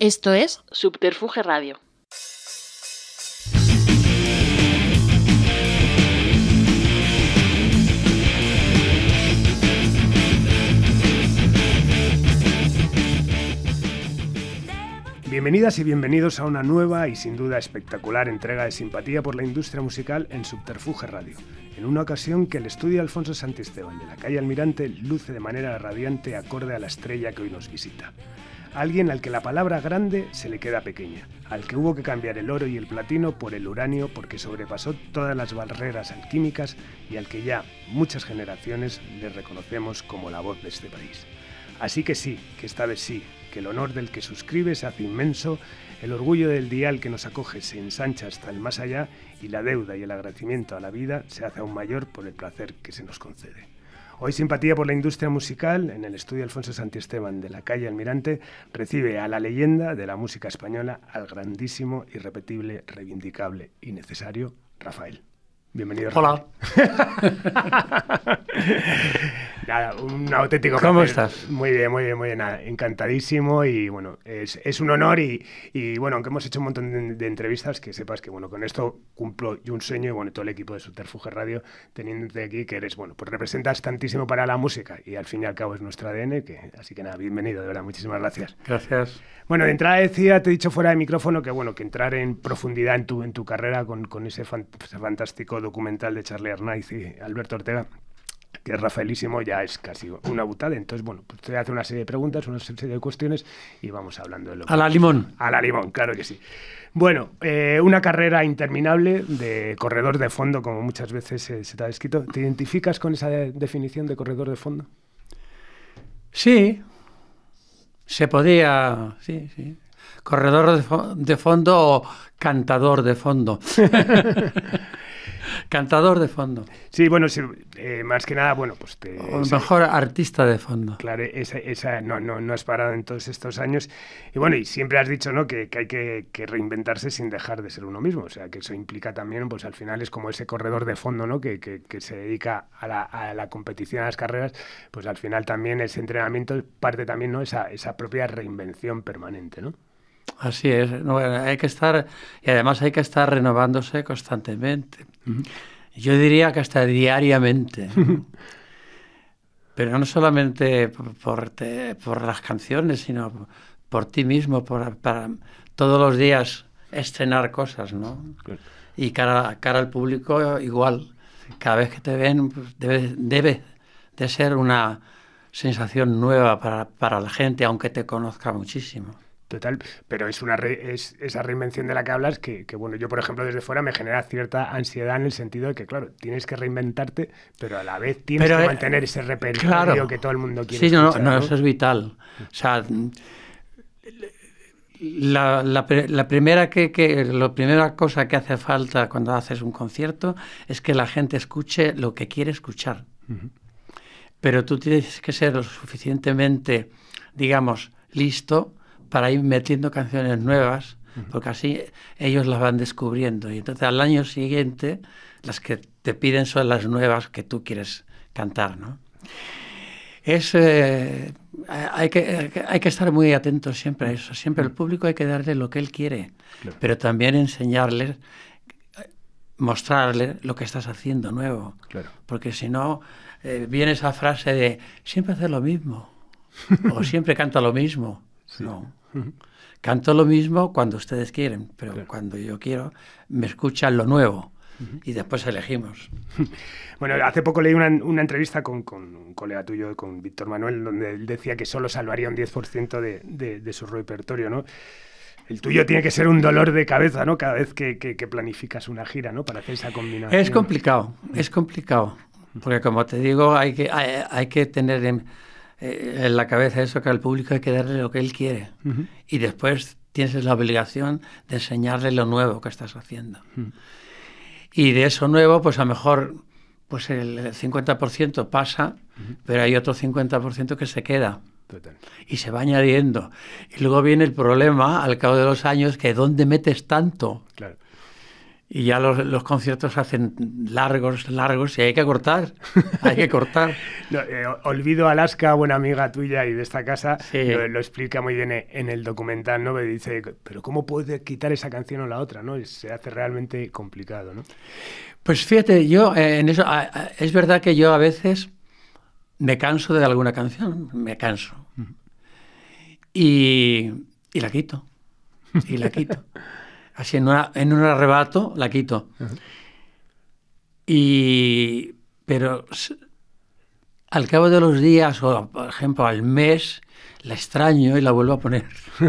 Esto es Subterfuge Radio. Bienvenidas y bienvenidos a una nueva y sin duda espectacular entrega de simpatía por la industria musical en Subterfuge Radio. En una ocasión que el estudio Alfonso Santisteban de la calle Almirante luce de manera radiante acorde a la estrella que hoy nos visita. Alguien al que la palabra grande se le queda pequeña, al que hubo que cambiar el oro y el platino por el uranio porque sobrepasó todas las barreras alquímicas y al que ya muchas generaciones le reconocemos como la voz de este país. Así que sí, que esta vez sí, que el honor del que suscribe se hace inmenso, el orgullo del dial que nos acoge se ensancha hasta el más allá y la deuda y el agradecimiento a la vida se hace aún mayor por el placer que se nos concede. Hoy Simpatía por la Industria Musical, en el estudio Alfonso Santiesteban de la calle Almirante, recibe a la leyenda de la música española, al grandísimo, irrepetible, reivindicable y necesario Rafael. Bienvenido. Hola. Nada, un auténtico ¿Cómo placer. estás? Muy bien, muy bien, muy bien. Nada, encantadísimo y bueno, es, es un honor y, y, bueno, aunque hemos hecho un montón de, de, entrevistas, que sepas que bueno, con esto cumplo yo un sueño y bueno, todo el equipo de Subterfuge Radio, teniéndote aquí, que eres, bueno, pues representas tantísimo para la música y al fin y al cabo es nuestro ADN, que, así que nada, bienvenido, de verdad, muchísimas gracias. Gracias. Bueno, de entrada decía, te he dicho fuera de micrófono que bueno, que entrar en profundidad en tu, en tu carrera con, con ese, fan, ese fantástico documental de Charlie Arnaiz y Alberto Ortega, que es Rafaelísimo, ya es casi una butada. Entonces, bueno, pues te voy a hacer una serie de preguntas, una serie de cuestiones y vamos hablando de lo A la limón. A la limón, claro que sí. Bueno, eh, una carrera interminable de corredor de fondo, como muchas veces eh, se te ha descrito. ¿Te identificas con esa de definición de corredor de fondo? Sí, se podía, sí, sí. Corredor de, fo de fondo o cantador de fondo. Cantador de fondo. Sí, bueno, sí, eh, más que nada, bueno, pues te... O mejor artista de fondo. Claro, esa, esa no, no, no has parado en todos estos años. Y bueno, y siempre has dicho, ¿no? Que, que hay que, que, reinventarse sin dejar de ser uno mismo. O sea, que eso implica también, pues al final es como ese corredor de fondo, ¿no? Que, que, que se dedica a la, a la, competición, a las carreras, pues al final también ese entrenamiento parte también, ¿no? Esa, esa propia reinvención permanente, ¿no? Así es, no, hay que estar, y además hay que estar renovándose constantemente. Uh -huh. Yo diría que hasta diariamente. Pero no solamente por, por, te, por, las canciones, sino por ti mismo, por, para todos los días estrenar cosas, ¿no? Claro. Y cara, cara al público igual. Cada vez que te ven pues debe, debe de ser una sensación nueva para, para la gente, aunque te conozca muchísimo. Total, pero es una re, es esa reinvención de la que hablas que, que, bueno, yo por ejemplo desde fuera me genera cierta ansiedad en el sentido de que, claro, tienes que reinventarte, pero a la vez tienes pero, que mantener ese repertorio claro, que todo el mundo quiere. Sí, escuchar, no, no, no, eso es vital. O sea, la, la, la primera que, que, la primera cosa que hace falta cuando haces un concierto es que la gente escuche lo que quiere escuchar. Uh -huh. Pero tú tienes que ser lo suficientemente, digamos, listo para ir metiendo canciones nuevas, porque así ellos las van descubriendo. Y entonces al año siguiente las que te piden son las nuevas que tú quieres cantar, ¿no? Es, eh, hay, que, hay que estar muy atentos siempre a eso. Siempre al público hay que darle lo que él quiere, claro. pero también enseñarle, mostrarle lo que estás haciendo nuevo. Claro. Porque si no, eh, viene esa frase de siempre hace lo mismo o siempre canta lo mismo. Sí. No. Canto lo mismo cuando ustedes quieren, pero claro. cuando yo quiero, me escuchan lo nuevo y después elegimos. Bueno, hace poco leí una, una entrevista con, con, un colega tuyo, con Víctor Manuel, donde él decía que solo salvaría un 10% de, de, de, su repertorio, ¿no? El tuyo tiene que ser un dolor de cabeza, ¿no? Cada vez que, que, que planificas una gira, ¿no? Para hacer esa combinación. Es complicado, es complicado. Porque como te digo, hay que, hay, hay que tener en, eh, en, la cabeza eso, que al público hay que darle lo que él quiere. Uh -huh. Y después tienes la obligación de enseñarle lo nuevo que estás haciendo. Uh -huh. Y de eso nuevo, pues a lo mejor pues el 50% pasa, uh -huh. pero hay otro 50% que se queda. Total. Y se va añadiendo. Y luego viene el problema, al cabo de los años, que ¿dónde metes tanto? Claro. Y ya los, los conciertos se hacen largos, largos y hay que cortar, hay que cortar. No, eh, olvido Alaska, buena amiga tuya y de esta casa, Sí. lo, lo explica muy bien en el documental, ¿no? Me dice, pero ¿cómo puede quitar esa canción o la otra, no? Y se hace realmente complicado, ¿no? Pues fíjate, yo eh, en eso, a- a- es verdad que yo a veces me canso de alguna canción, me canso. Y, y la quito, y la quito. Así en, una- en un arrebato la quito. Y, pero al cabo de los días, o por ejemplo al mes, la extraño y la vuelvo a poner.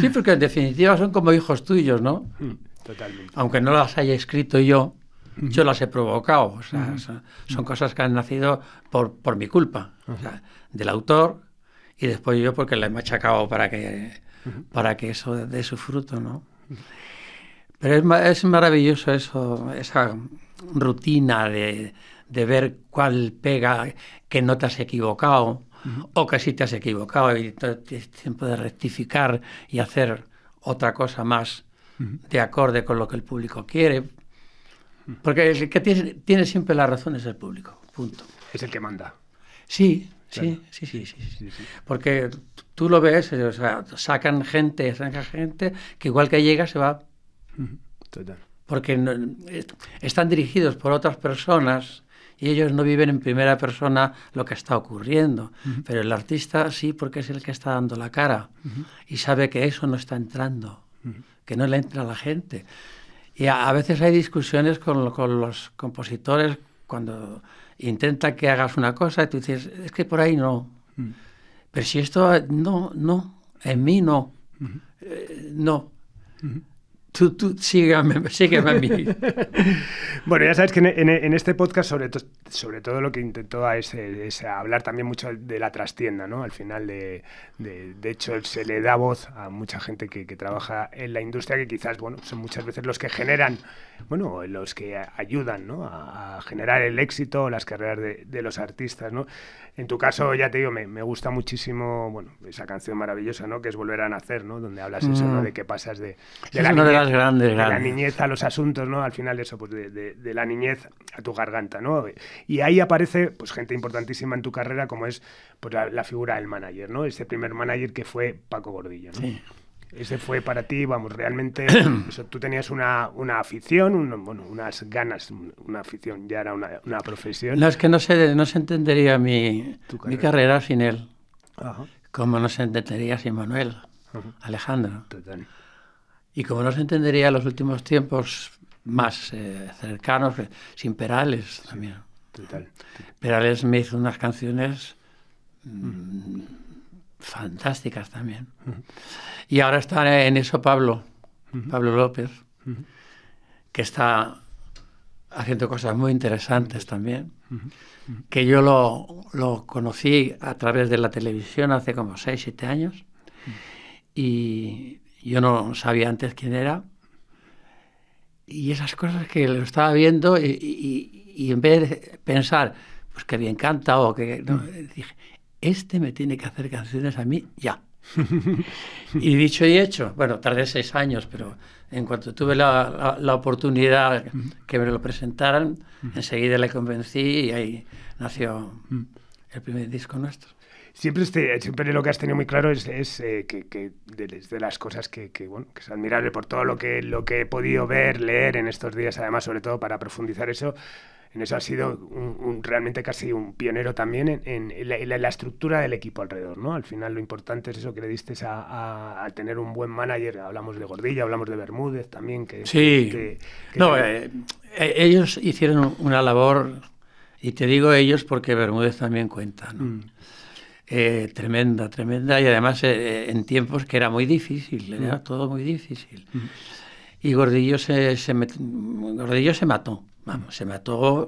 sí, porque en definitiva son como hijos tuyos, ¿no? Mm, Totalmente. aunque no las haya escrito yo, yo las he provocado. O sea, son, son cosas que han nacido por, por mi culpa, o sea, del autor, y después yo porque le he machacado para que, para que eso dé su fruto, ¿no? Pero es, es maravilloso eso, esa rutina de, de ver cuál pega, que no te has equivocado, o que sí te has equivocado y tiempo de rectificar y hacer otra cosa más de acorde con lo que el público quiere. Porque el que tiene, tiene siempre la razón es el público, punto. Es el que manda. Sí, Claro. sí, sí, sí, sí, sí. Porque tú lo ves, o sea, sacan gente, sacan gente que igual que llega se va Total. porque no- est- están dirigidos por otras personas y ellos no viven en primera persona lo que está ocurriendo. Pero el artista sí, porque es el que está dando la cara y sabe que eso no está entrando, que no le entra a la gente. Y a, a veces hay discusiones con, con los compositores cuando intentan que hagas una cosa y tú dices, es que por ahí no. Pero si esto, no, no, en mí no. Eh, no. Tú, tú, sígueme, sígueme a mí. Bueno, ya sabes que en, en- en este podcast sobre, to- sobre todo lo que intentó es, es hablar también mucho de la trastienda, ¿no? Al final, de, de, de hecho, se le da voz a mucha gente que, que trabaja en la industria que quizás, bueno, son muchas veces los que generan, bueno, los que ayudan, ¿no? A, a generar el éxito o las carreras de, de los artistas, ¿no? En tu caso, ya te digo, me, me gusta muchísimo, bueno, esa canción maravillosa, ¿no? Que es Volver a Nacer, ¿no? Donde hablas eso, ¿no? Mm. De que pasas de, de las grandes, de la grandes. niñez a los asuntos, ¿no? Al final eso, pues de, de- de la niñez a tu garganta, ¿no? Y ahí aparece, pues, gente importantísima en tu carrera, como es, pues, la, la figura del manager, ¿no? Ese primer manager que fue Paco Gordillo, ¿no? Sí. Ese fue para ti, vamos, realmente, eso, tú tenías una, una afición, un- bueno, unas ganas, una afición, ya era una, una profesión. No, es que no se, no se entendería mi, Tu mi carrera. carrera sin él, Ajá, como no se entendería sin Manuel, ajá, Alejandro. total. Y como no se entendería en los últimos tiempos más eh, cercanos, sin Perales también. Total. Perales me hizo unas canciones mm, fantásticas también. Y ahora está en eso Pablo, Pablo López, que está haciendo cosas muy interesantes también, que yo lo, lo conocí a través de la televisión hace como 6, 7 años. Y yo no sabía antes quién era. Y esas cosas que lo estaba viendo y, y- y en vez de pensar, pues que bien canta o que... no, dije, este me tiene que hacer canciones a mí ya. y dicho y hecho, bueno, tardé seis años, pero en cuanto tuve la, la- la oportunidad que me lo presentaran, enseguida le convencí y ahí nació el primer disco nuestro. Siempre, este, siempre lo que has tenido muy claro es, es, eh, que, que de, de las cosas que, que, bueno, que es admirable por todo lo que, lo que he podido ver, leer en estos días, además, sobre todo para profundizar eso. En eso has sido un, un- realmente casi un pionero también en, en- en la, en la- estructura del equipo alrededor, ¿no? Al final lo importante es eso que le diste a, a- a tener un buen manager. Hablamos de Gordilla, hablamos de Bermúdez también. Que, Sí. que- que- no, eh, eh, ellos hicieron una labor, y te digo ellos porque Bermúdez también cuenta, ¿no? Mm, Eh, tremenda, tremenda, y además eh, en tiempos que era muy difícil, era todo muy difícil. Y Gordillo se, se met- Gordillo se mató, vamos, se mató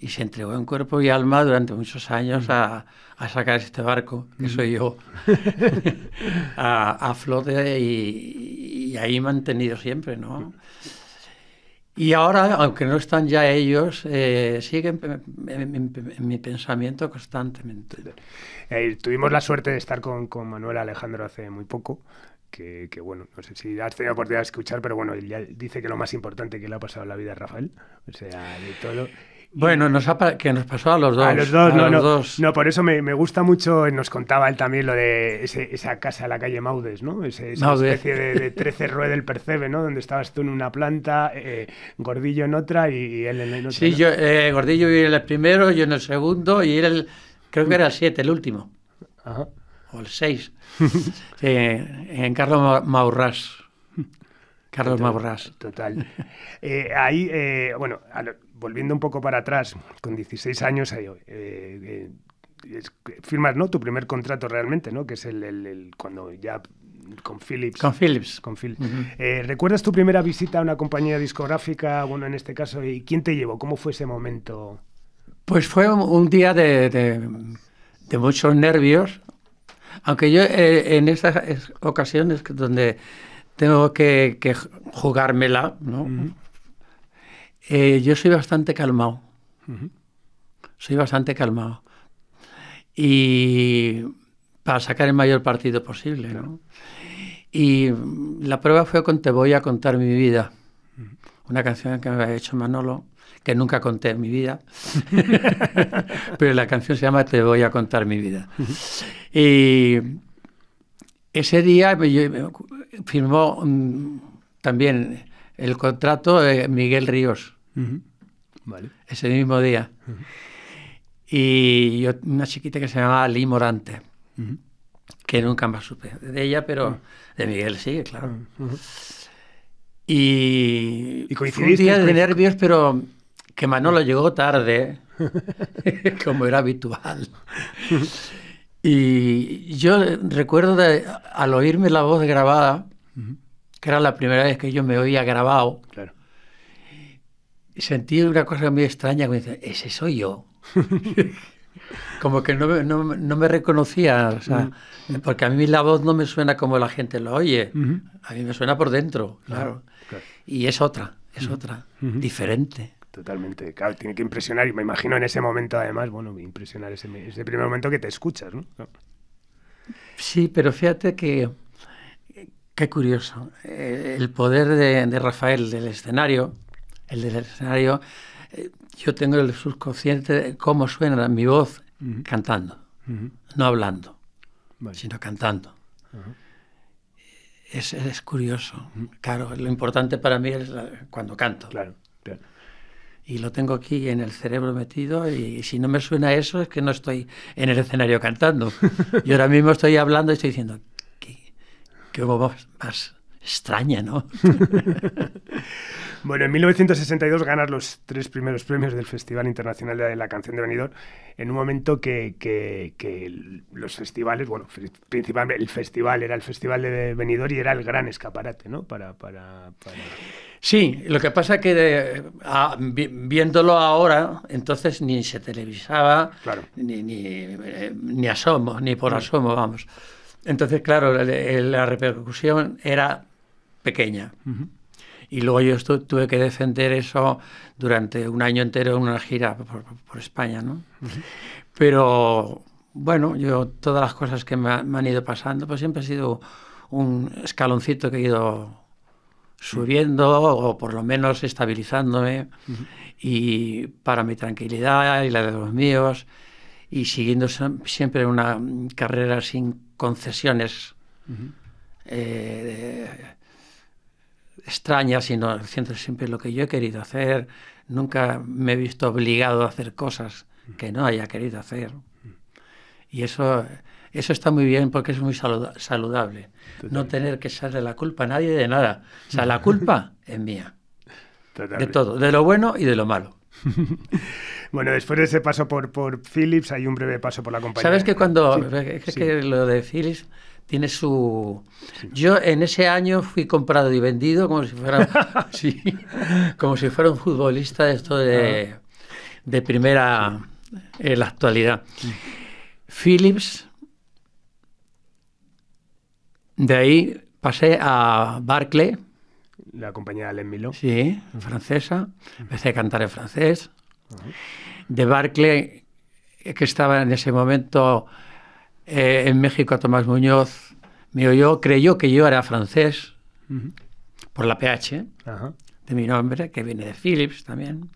y se entregó en cuerpo y alma durante muchos años a, a sacar este barco, que soy yo, a, a flote y, y ahí mantenido siempre, ¿no? Y ahora, aunque no están ya ellos, eh, siguen en, mi pensamiento constantemente. Eh, tuvimos la suerte de estar con, con Manuel Alejandro hace muy poco que, bueno, no sé si has tenido oportunidad de escuchar, pero bueno, él ya dice que lo más importante que le ha pasado en la vida a Rafael, o sea, de todo. Bueno, nos que nos pasó a los dos. A los dos, no, no, no. por eso me, gusta mucho, nos contaba él también lo de esa casa en la calle Maudes, ¿no? esa especie de, de 13 Rue del Percebe, ¿no? Donde estabas tú en una planta, eh, Gordillo en otra y, él en otra. Sí, yo, eh, Gordillo en el primero, yo en el segundo y él, el, creo que era el 7, el último. Ajá. O el 6. eh, en Carlos Maurras. Carlos Maurras. Total. Eh, ahí, bueno, volviendo un poco para atrás, con 16 años, eh, eh, firmas ¿no? tu primer contrato realmente, ¿no? que es el, cuando ya con Philips. Con Philips. Con eh, ¿Recuerdas tu primera visita a una compañía discográfica? Bueno, en este caso, ¿y quién te llevó? ¿Cómo fue ese momento? Pues fue un, día de, muchos nervios, aunque yo en estas ocasiones donde tengo que, jugármela, ¿no? Eh, yo soy bastante calmado. Soy bastante calmado. Y para sacar el mayor partido posible. Y la prueba fue con Te voy a contar mi vida. Una canción que me había hecho Manolo, que nunca conté en mi vida. Pero la canción se llama Te voy a contar mi vida. Y ese día firmó mm, también el contrato de Miguel Ríos. Ese mismo día. Y yo, una chiquita que se llamaba Lee Morante, que nunca más supe de ella, pero de Miguel sí, claro. Y, ¿Y un día de nervios, pero que Manolo llegó tarde, como era habitual. y yo recuerdo de, al oírme la voz grabada, que era la primera vez que yo me oía grabado, claro sentí una cosa muy extraña, que me dice, ese soy yo. como que no, me reconocía, mm. porque a mí la voz no me suena como la gente lo oye, a mí me suena por dentro, claro. Y es otra, es otra, diferente. Totalmente, claro, tiene que impresionar y me imagino en ese momento además, bueno, impresionar ese, ese primer momento que te escuchas, ¿no? Sí, pero fíjate que, qué curioso, eh, el poder de, de Rafael del escenario, el del escenario, eh, yo tengo el subconsciente de cómo suena mi voz cantando, no hablando, sino cantando. es, curioso. Claro, lo importante para mí es cuando canto. Claro, Y lo tengo aquí en el cerebro metido y, si no me suena eso es que no estoy en el escenario cantando. Yo ahora mismo estoy hablando y estoy diciendo, qué, qué voz más extraña, ¿no? Bueno, en 1962 ganas los tres primeros premios del Festival Internacional de la Canción de Benidorm en un momento que, los festivales, bueno, principalmente el festival era el Festival de Benidorm y era el gran escaparate, ¿no? Para, para, Sí, lo que pasa es que viéndolo ahora, entonces ni se televisaba, ni, ni, eh, ni asomo, ni por asomo, vamos. Entonces, claro, la, repercusión era pequeña. Y luego yo tuve que defender eso durante un año entero en una gira por, España, ¿no? Pero bueno, yo todas las cosas que me, han ido pasando, pues siempre ha sido un escaloncito que he ido subiendo o por lo menos estabilizándome y para mi tranquilidad y la de los míos y siguiendo siempre una carrera sin concesiones extraña, sino haciendo siempre lo que yo he querido hacer. Nunca me he visto obligado a hacer cosas que no haya querido hacer. Y eso, eso está muy bien porque es muy saludable. No tener que echarle la culpa a nadie de nada. O sea, la culpa es mía. De todo, de lo bueno y de lo malo. bueno, después de ese paso por, por Philips hay un breve paso por la compañía. ¿Sabes que cuando... es que lo de Philips tiene su... Yo en ese año fui comprado y vendido como si fuera, sí, como si fuera un futbolista de esto de, ah. de primera en la actualidad. Philips, de ahí pasé a Barclay. La compañía de Milo. Sí, francesa. Empecé a cantar en francés. De Barclay, que estaba en ese momento eh, en México Tomás Muñoz me oyó, creyó que yo era francés por la PH de mi nombre, que viene de Philips también.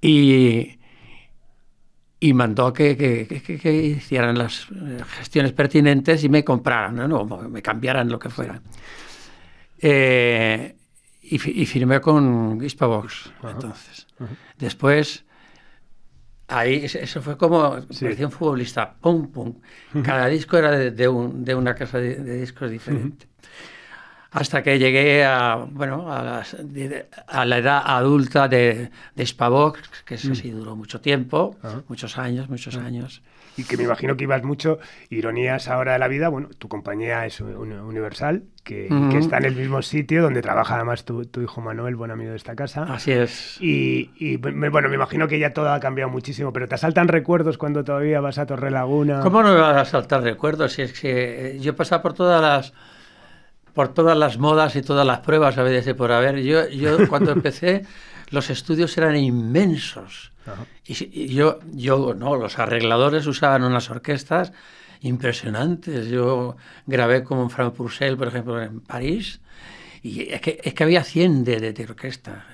Y, y mandó que, que, hicieran las eh, gestiones pertinentes y me compraran, ¿no? me cambiaran lo que fuera. Eh, y, firmé con Hispavox, entonces. Después, ahí, eso fue como, sí. parecía un futbolista, pum, pum. Cada disco era de, un, de una casa de, discos diferente hasta que llegué a, bueno, a, a la edad adulta de, de Spavox, que eso sí duró mucho tiempo, muchos años, muchos años. Y que me imagino que ibas mucho, ironías ahora de la vida, bueno, tu compañía es Universal, que, que está en el mismo sitio donde trabaja además tu, tu, hijo Manuel, buen amigo de esta casa. Así es. Y, y, bueno, me imagino que ya todo ha cambiado muchísimo, pero ¿te asaltan recuerdos cuando todavía vas a Torre Laguna? ¿Cómo no me vas a saltar recuerdos? Si es que yo he pasado por todas las por todas las modas y todas las pruebas a veces por haber. Yo, yo cuando empecé, los estudios eran inmensos. Y, yo, yo, no, los arregladores usaban unas orquestas impresionantes. Yo grabé como Frank Purcell, por ejemplo, en París, y es que, es que había 100 de, de, orquesta.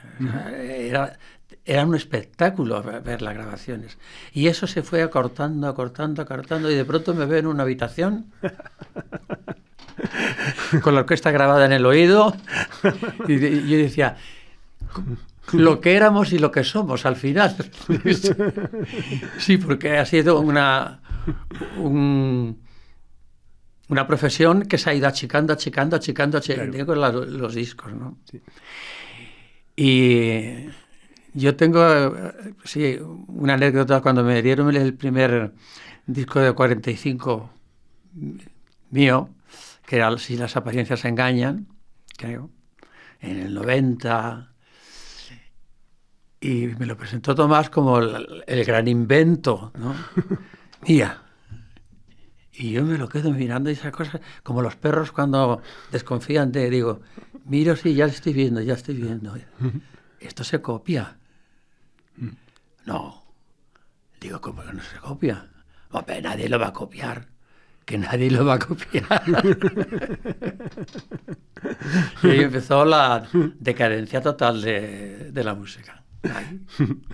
Era, era un espectáculo ver las grabaciones. Y eso se fue acortando, acortando, acortando, y de pronto me veo en una habitación con la orquesta grabada en el oído. Y, yo decía, lo que éramos y lo que somos al final. Sí, porque ha sido una, una profesión que se ha ido achicando, achicando, achicando, achicando los, discos, ¿no? Y yo tengo, sí, una anécdota cuando me dieron el primer disco de 45 mío, que era Si las apariencias engañan, creo, en el 90. Y me lo presentó Tomás como el, gran invento, ¿no? Mía. Y yo me lo quedo mirando y esas cosas, como los perros cuando desconfían de, digo, miro, sí, ya estoy viendo, ya estoy viendo. Esto se copia. No. Digo, ¿cómo que no se copia? Hombre, nadie lo va a copiar que nadie lo va a copiar. y ahí empezó la decadencia total de, de la música.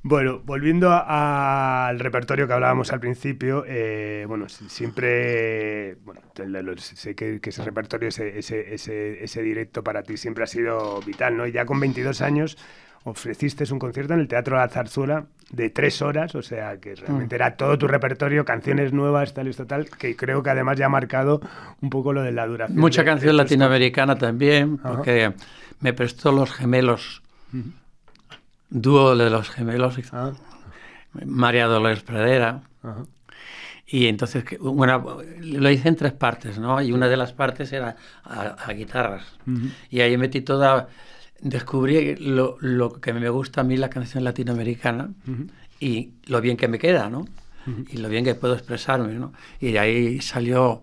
Bueno, volviendo al repertorio que hablábamos al principio, eh, bueno, siempre, bueno, sé que, ese repertorio, ese, ese, ese, ese, directo para ti siempre ha sido vital, ¿no? Y ya con 22 años ofreciste un concierto en el Teatro La Zarzuela de tres horas, o sea, que realmente mm. era todo tu repertorio, canciones nuevas, tal y tal, que creo que además ya ha marcado un poco lo de la duración. Mucha canción latinoamericana también, porque me prestó Los Gemelos, dúo de Los Gemelos, ah. María Dolores Pradera. Y entonces, bueno, lo hice en tres partes, ¿no? Y una de las partes era a, guitarras. Y ahí metí toda descubrí lo, lo, que me gusta a mí la canción latinoamericana y lo bien que me queda, ¿no? Y lo bien que puedo expresarme, ¿no? Y de ahí salió,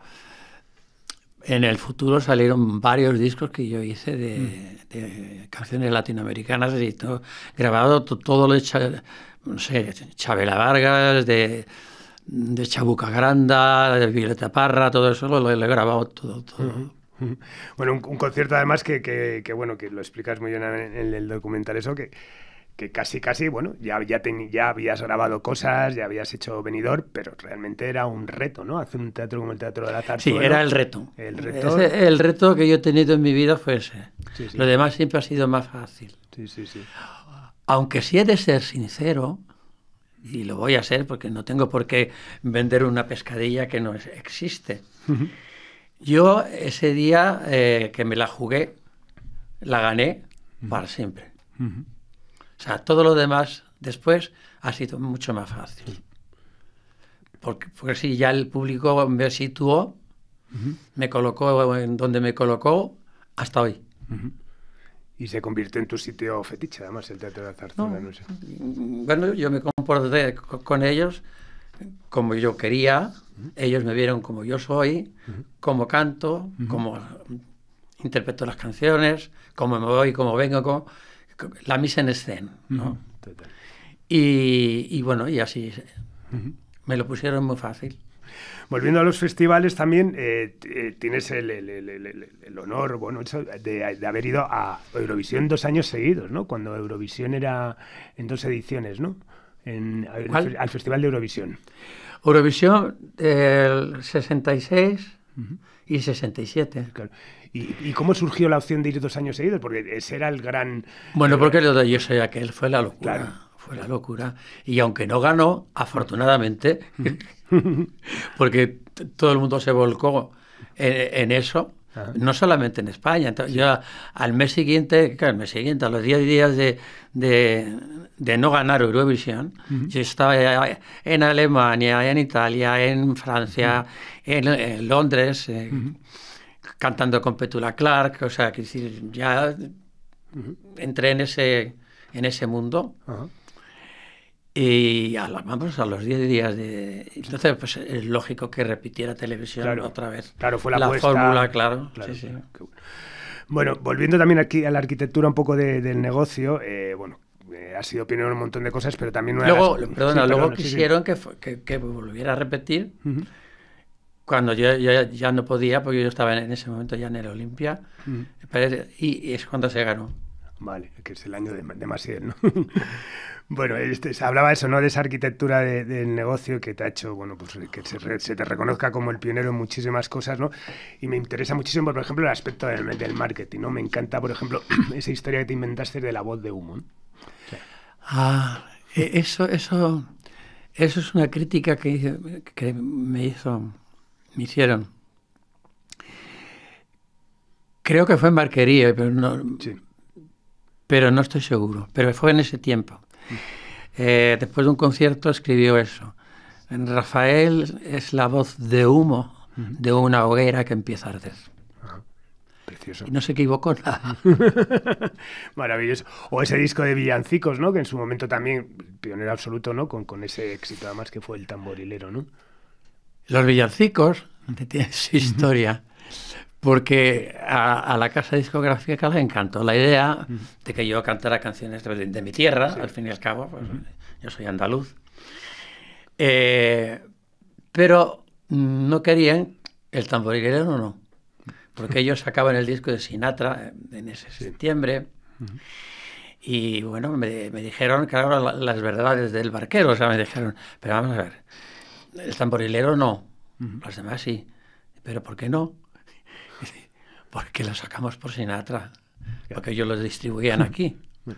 en el futuro salieron varios discos que yo hice de, canciones latinoamericanas y todo, grabado todo lo de, no sé, Chabela Vargas, de, de Chabuca Granda, de Violeta Parra, todo eso lo, he grabado todo, todo. Bueno, un, concierto además que, que, bueno, que lo explicas muy bien en, el documental eso, que, que casi, casi, bueno, ya, ya, ya habías grabado cosas, ya habías hecho venidor, pero realmente era un reto, ¿no? Hacer un teatro como el Teatro de la Zarzuela. Sí, era el reto. El reto, el reto que yo he tenido en mi vida fue ese. Lo demás siempre ha sido más fácil. Sí, sí, sí. Aunque si he de ser sincero, y lo voy a ser porque no tengo por qué vender una pescadilla que no existe. Yo ese día eh, que me la jugué, la gané para siempre. O sea, todo lo demás después ha sido mucho más fácil. Porque, porque si ya el público me situó, me colocó en donde me colocó hasta hoy. Y se convirtió en tu sitio fetiche, además, el Teatro de la Zarzuela. No, Bueno, yo me comporté con ellos como yo quería, ellos me vieron como yo soy, como canto, como interpreto las canciones, como me voy, como vengo, como, la mise en escena. ¿no? y, y, bueno, y así me lo pusieron muy fácil. Volviendo a los festivales también, eh, eh, tienes el, el, el, el, honor, bueno, de, de, haber ido a Eurovisión dos años seguidos, ¿no? Cuando Eurovisión era en dos ediciones, ¿no? En, al, al, Festival de Eurovisión. Eurovisión, el 66 uh -huh. y 67. Claro. ¿Y, ¿Y, cómo surgió la opción de ir dos años seguidos? Porque ese era el gran... Bueno, porque lo de Yo soy aquel fue la locura. Claro. Fue la locura. Y aunque no ganó, afortunadamente, porque todo el mundo se volcó en, en eso, Ajá. no solamente en España. Entonces, yo al mes siguiente, claro, al mes siguiente, a los 10 días de, de, de, no ganar Eurovisión, uh -huh. yo estaba en Alemania, en Italia, en Francia, uh -huh. en, en, Londres, eh, uh -huh. cantando con Petula Clark, o sea, que ya entré en ese, en ese mundo. Y a, la, vamos, a los 10 días de... Entonces, pues es lógico que repitiera televisión claro, otra vez. Claro, fue la, la fórmula, claro. claro sí, sí. Bueno, volviendo también aquí a la arquitectura un poco de, del negocio, eh, bueno, eh, ha sido pionero en un montón de cosas, pero también una luego, las... Perdona, sí, luego perdona, quisieron. Que, que, que, volviera a repetir uh -huh. cuando yo, yo, ya no podía, porque yo estaba en, ese momento ya en el Olimpia, uh -huh. y, y, es cuando se ganó. Vale, que es el año de, de Masiel, ¿no? Bueno, este, se hablaba eso, ¿no? De esa arquitectura del de negocio que te ha hecho, bueno, pues que se, se, te reconozca como el pionero en muchísimas cosas, ¿no? Y me interesa muchísimo, por ejemplo, el aspecto del, del marketing, ¿no? Me encanta, por ejemplo, esa historia que te inventaste de la voz de humo. Ah, e, eso, eso, eso es una crítica que, que me hizo, me hicieron. Creo que fue en Marquería, pero no, sí. pero no estoy seguro. Pero fue en ese tiempo. Eh, después de un concierto escribió eso. Rafael es la voz de humo de una hoguera que empieza a arder. Precioso. Y no se equivocó nada. Maravilloso. O ese disco de villancicos, ¿no? Que en su momento también, pionero absoluto, ¿no? Con, con ese éxito además que fue el tamborilero, ¿no? Los villancicos tienen su historia porque a, a, la casa discográfica le encantó la idea de que yo cantara canciones de, de mi tierra, sí. al fin y al cabo, pues, uh -huh. yo soy andaluz. Eh, pero no querían el tamborilero, no, porque ellos sacaban el disco de Sinatra en ese sí. septiembre. Uh -huh. Y bueno, me, me, dijeron, claro, las verdades del barquero, o sea, me dijeron, pero vamos a ver, el tamborilero no, uh -huh. los demás sí, pero ¿por qué no? Porque lo sacamos por Sinatra, porque ellos lo distribuían aquí.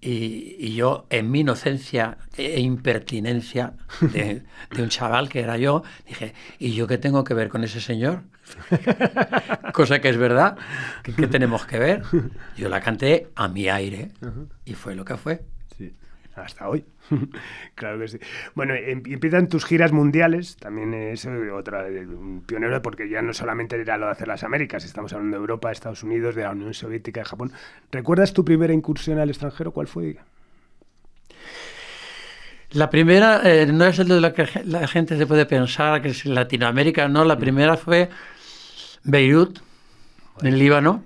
Y, y, yo, en mi inocencia e impertinencia de, de, un chaval que era yo, dije, ¿y yo qué tengo que ver con ese señor? Cosa que es verdad, ¿qué, qué tenemos que ver? Yo la canté a mi aire y fue lo que fue. Sí, hasta hoy. claro que sí. Bueno, em, empiezan tus giras mundiales, también es otra, un pionero, porque ya no solamente era lo de hacer las Américas, estamos hablando de Europa, Estados Unidos, de la Unión Soviética, de Japón. ¿Recuerdas tu primera incursión al extranjero? ¿Cuál fue? La primera eh, no es de lo que la gente se puede pensar, que es Latinoamérica, no, la primera fue Beirut, en Líbano,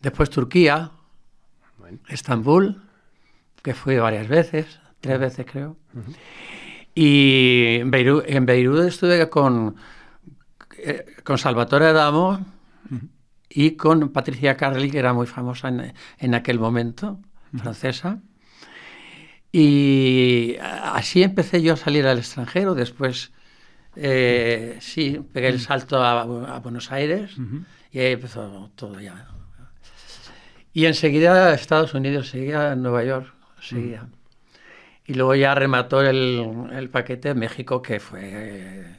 después Turquía, bueno. Estambul, que fui varias veces, tres veces creo. Uh -huh. Y en Beirut, en Beirut, estuve con, eh, con Salvatore Adamo uh -huh. y con Patricia Carli, que era muy famosa en, en aquel momento, francesa. Y así empecé yo a salir al extranjero. Después, eh, sí, pegué el salto a, a Buenos Aires y ahí empezó todo ya. Y enseguida a Estados Unidos, seguía a Nueva York seguía. Mm. Y luego ya remató el, el paquete México, que fue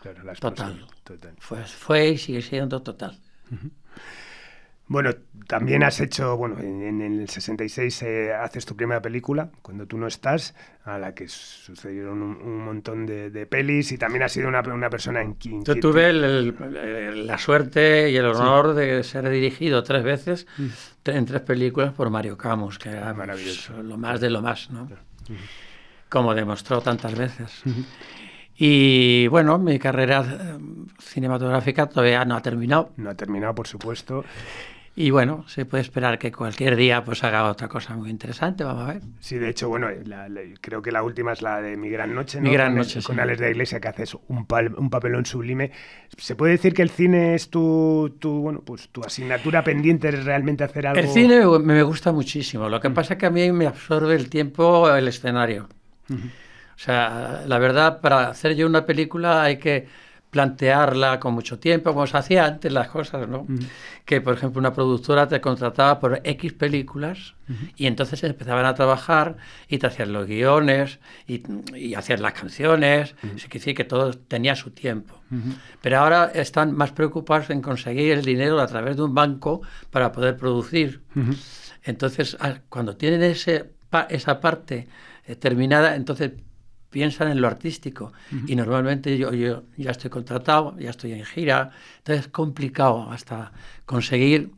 claro, total. total. Fue, fue y sigue siendo total. Uh -huh. Bueno, también has hecho, bueno, en, en el 66 eh, haces tu primera película, Cuando tú no estás, a la que sucedieron un, un montón de, de, pelis y también has sido una, una persona en quinto. Yo tuve el, el, la suerte y el honor sí. de ser dirigido tres veces mm. en tres películas por Mario Camus, que era Maravilloso. Pues, lo más de lo más, ¿no? Como demostró tantas veces. Y bueno, mi carrera cinematográfica todavía no ha terminado. No ha terminado, por supuesto. Y bueno, se puede esperar que cualquier día pues haga otra cosa muy interesante, vamos a ver. Sí, de hecho, bueno, creo que la última es la de Mi Gran Noche, ¿no? Mi Gran Noche, Con Alex de la Iglesia, que haces un, un papelón sublime. ¿Se puede decir que el cine es tu, tu, bueno, pues, tu asignatura pendiente es realmente hacer algo? El cine me gusta muchísimo. Lo que mm. pasa es que a mí me absorbe el tiempo el escenario. O sea, la verdad, para hacer yo una película hay que plantearla con mucho tiempo, como se hacía antes las cosas, ¿no? Que, por ejemplo, una productora te contrataba por X películas y entonces empezaban a trabajar y te hacían los guiones y, y hacían las canciones, es decir, que todo tenía su tiempo. Pero ahora están más preocupados en conseguir el dinero a través de un banco para poder producir. Entonces, cuando tienen ese, esa parte eh, terminada, entonces piensan en lo artístico. Y normalmente yo, yo ya estoy contratado, ya estoy en gira, entonces es complicado hasta conseguir...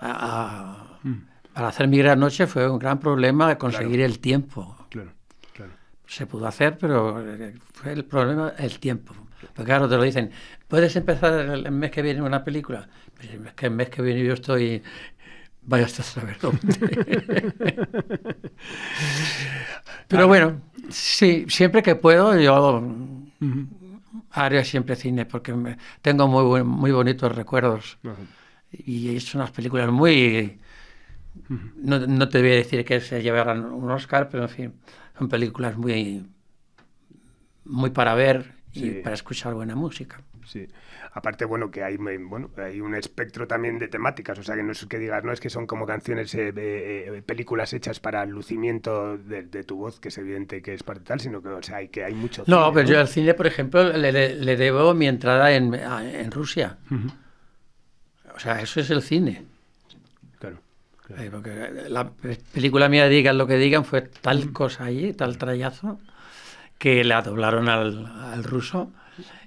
Mm. Para hacer mi gran noche fue un gran problema conseguir el tiempo. Claro, claro. Se pudo hacer, pero eh, fue el problema el tiempo. Porque claro, te lo dicen, ¿puedes empezar el mes que viene una película? Pues es que el mes que viene yo estoy Vaya hasta saber dónde. Pero bueno, sí, siempre que puedo yo haré siempre cine porque tengo muy, muy bonitos recuerdos. Y hecho unas películas muy... No, no, te voy a decir que se llevaran un Oscar, pero en fin, son películas muy, muy para ver y para escuchar buena música. Sí. Aparte, bueno, que hay, bueno, hay un espectro también de temáticas, o sea, que no es que digas, no es que son como canciones, eh, eh, películas hechas para el lucimiento de, tu voz, que es evidente que es parte tal, sino que, o sea, hay, que hay mucho No, pero yo al cine, por ejemplo, le, le, debo mi entrada en, en Rusia. O sea, eso es el cine. Claro. Eh, porque la película mía, digan lo que digan, fue tal cosa allí, tal trayazo, que la doblaron al, al ruso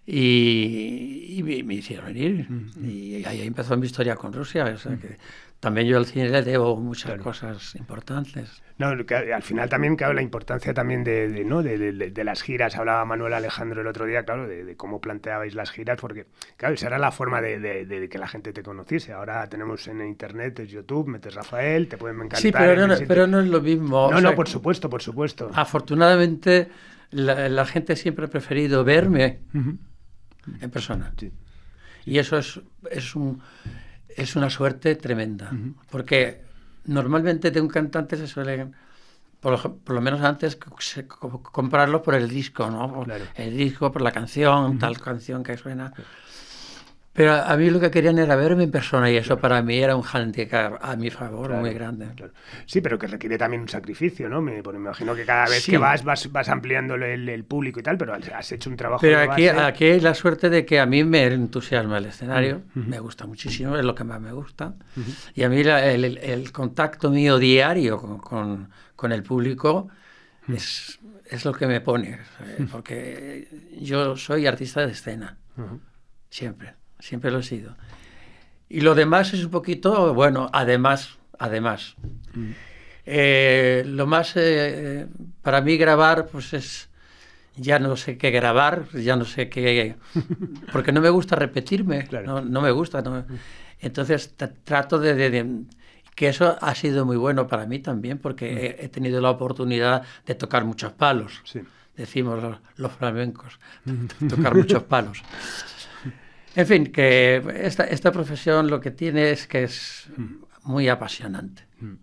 y, me, hicieron ir. Y ahí empezó mi historia con Rusia. O sea que también yo al cine le debo muchas cosas importantes. No, al final también, claro, la importancia también de, ¿no? De, las giras. Hablaba Manuel Alejandro el otro día, claro, de, cómo planteabais las giras, porque, claro, esa era la forma de, que la gente te conociese. Ahora tenemos en internet, es YouTube, metes Rafael, te pueden encantar. Sí, pero no, pero no es lo mismo. No, no, por supuesto, por supuesto. Afortunadamente, la, gente siempre ha preferido verme en persona. Y eso es, es, un, es una suerte tremenda, porque normalmente de un cantante se suele, por lo, menos antes, comprarlo por el disco, ¿no? El disco, por la canción, tal canción que suena. Pero a mí lo que querían era verme en persona y eso para mí era un handicap a mi favor muy grande. Sí, pero que requiere también un sacrificio, ¿no? Me, imagino que cada vez que vas, vas, vas ampliando el, público y tal, pero has hecho un trabajo. Pero aquí, aquí hay la suerte de que a mí me entusiasma el escenario, me gusta muchísimo, es lo que más me gusta. Y a mí el, contacto mío diario con, con, el público es, es, lo que me pone, eh, porque yo soy artista de escena, siempre siempre lo he sido. Y lo demás es un poquito, bueno, además, además. Mm. Eh, lo más, eh, para mí grabar, pues es, ya no sé qué grabar, ya no sé qué, porque no me gusta repetirme, no, me gusta. entonces trato de, que eso ha sido muy bueno para mí también, porque he, tenido la oportunidad de tocar muchos palos, decimos los, los flamencos, tocar muchos palos. En fin, que esta, esta profesión lo que tiene es que es muy apasionante. Mm.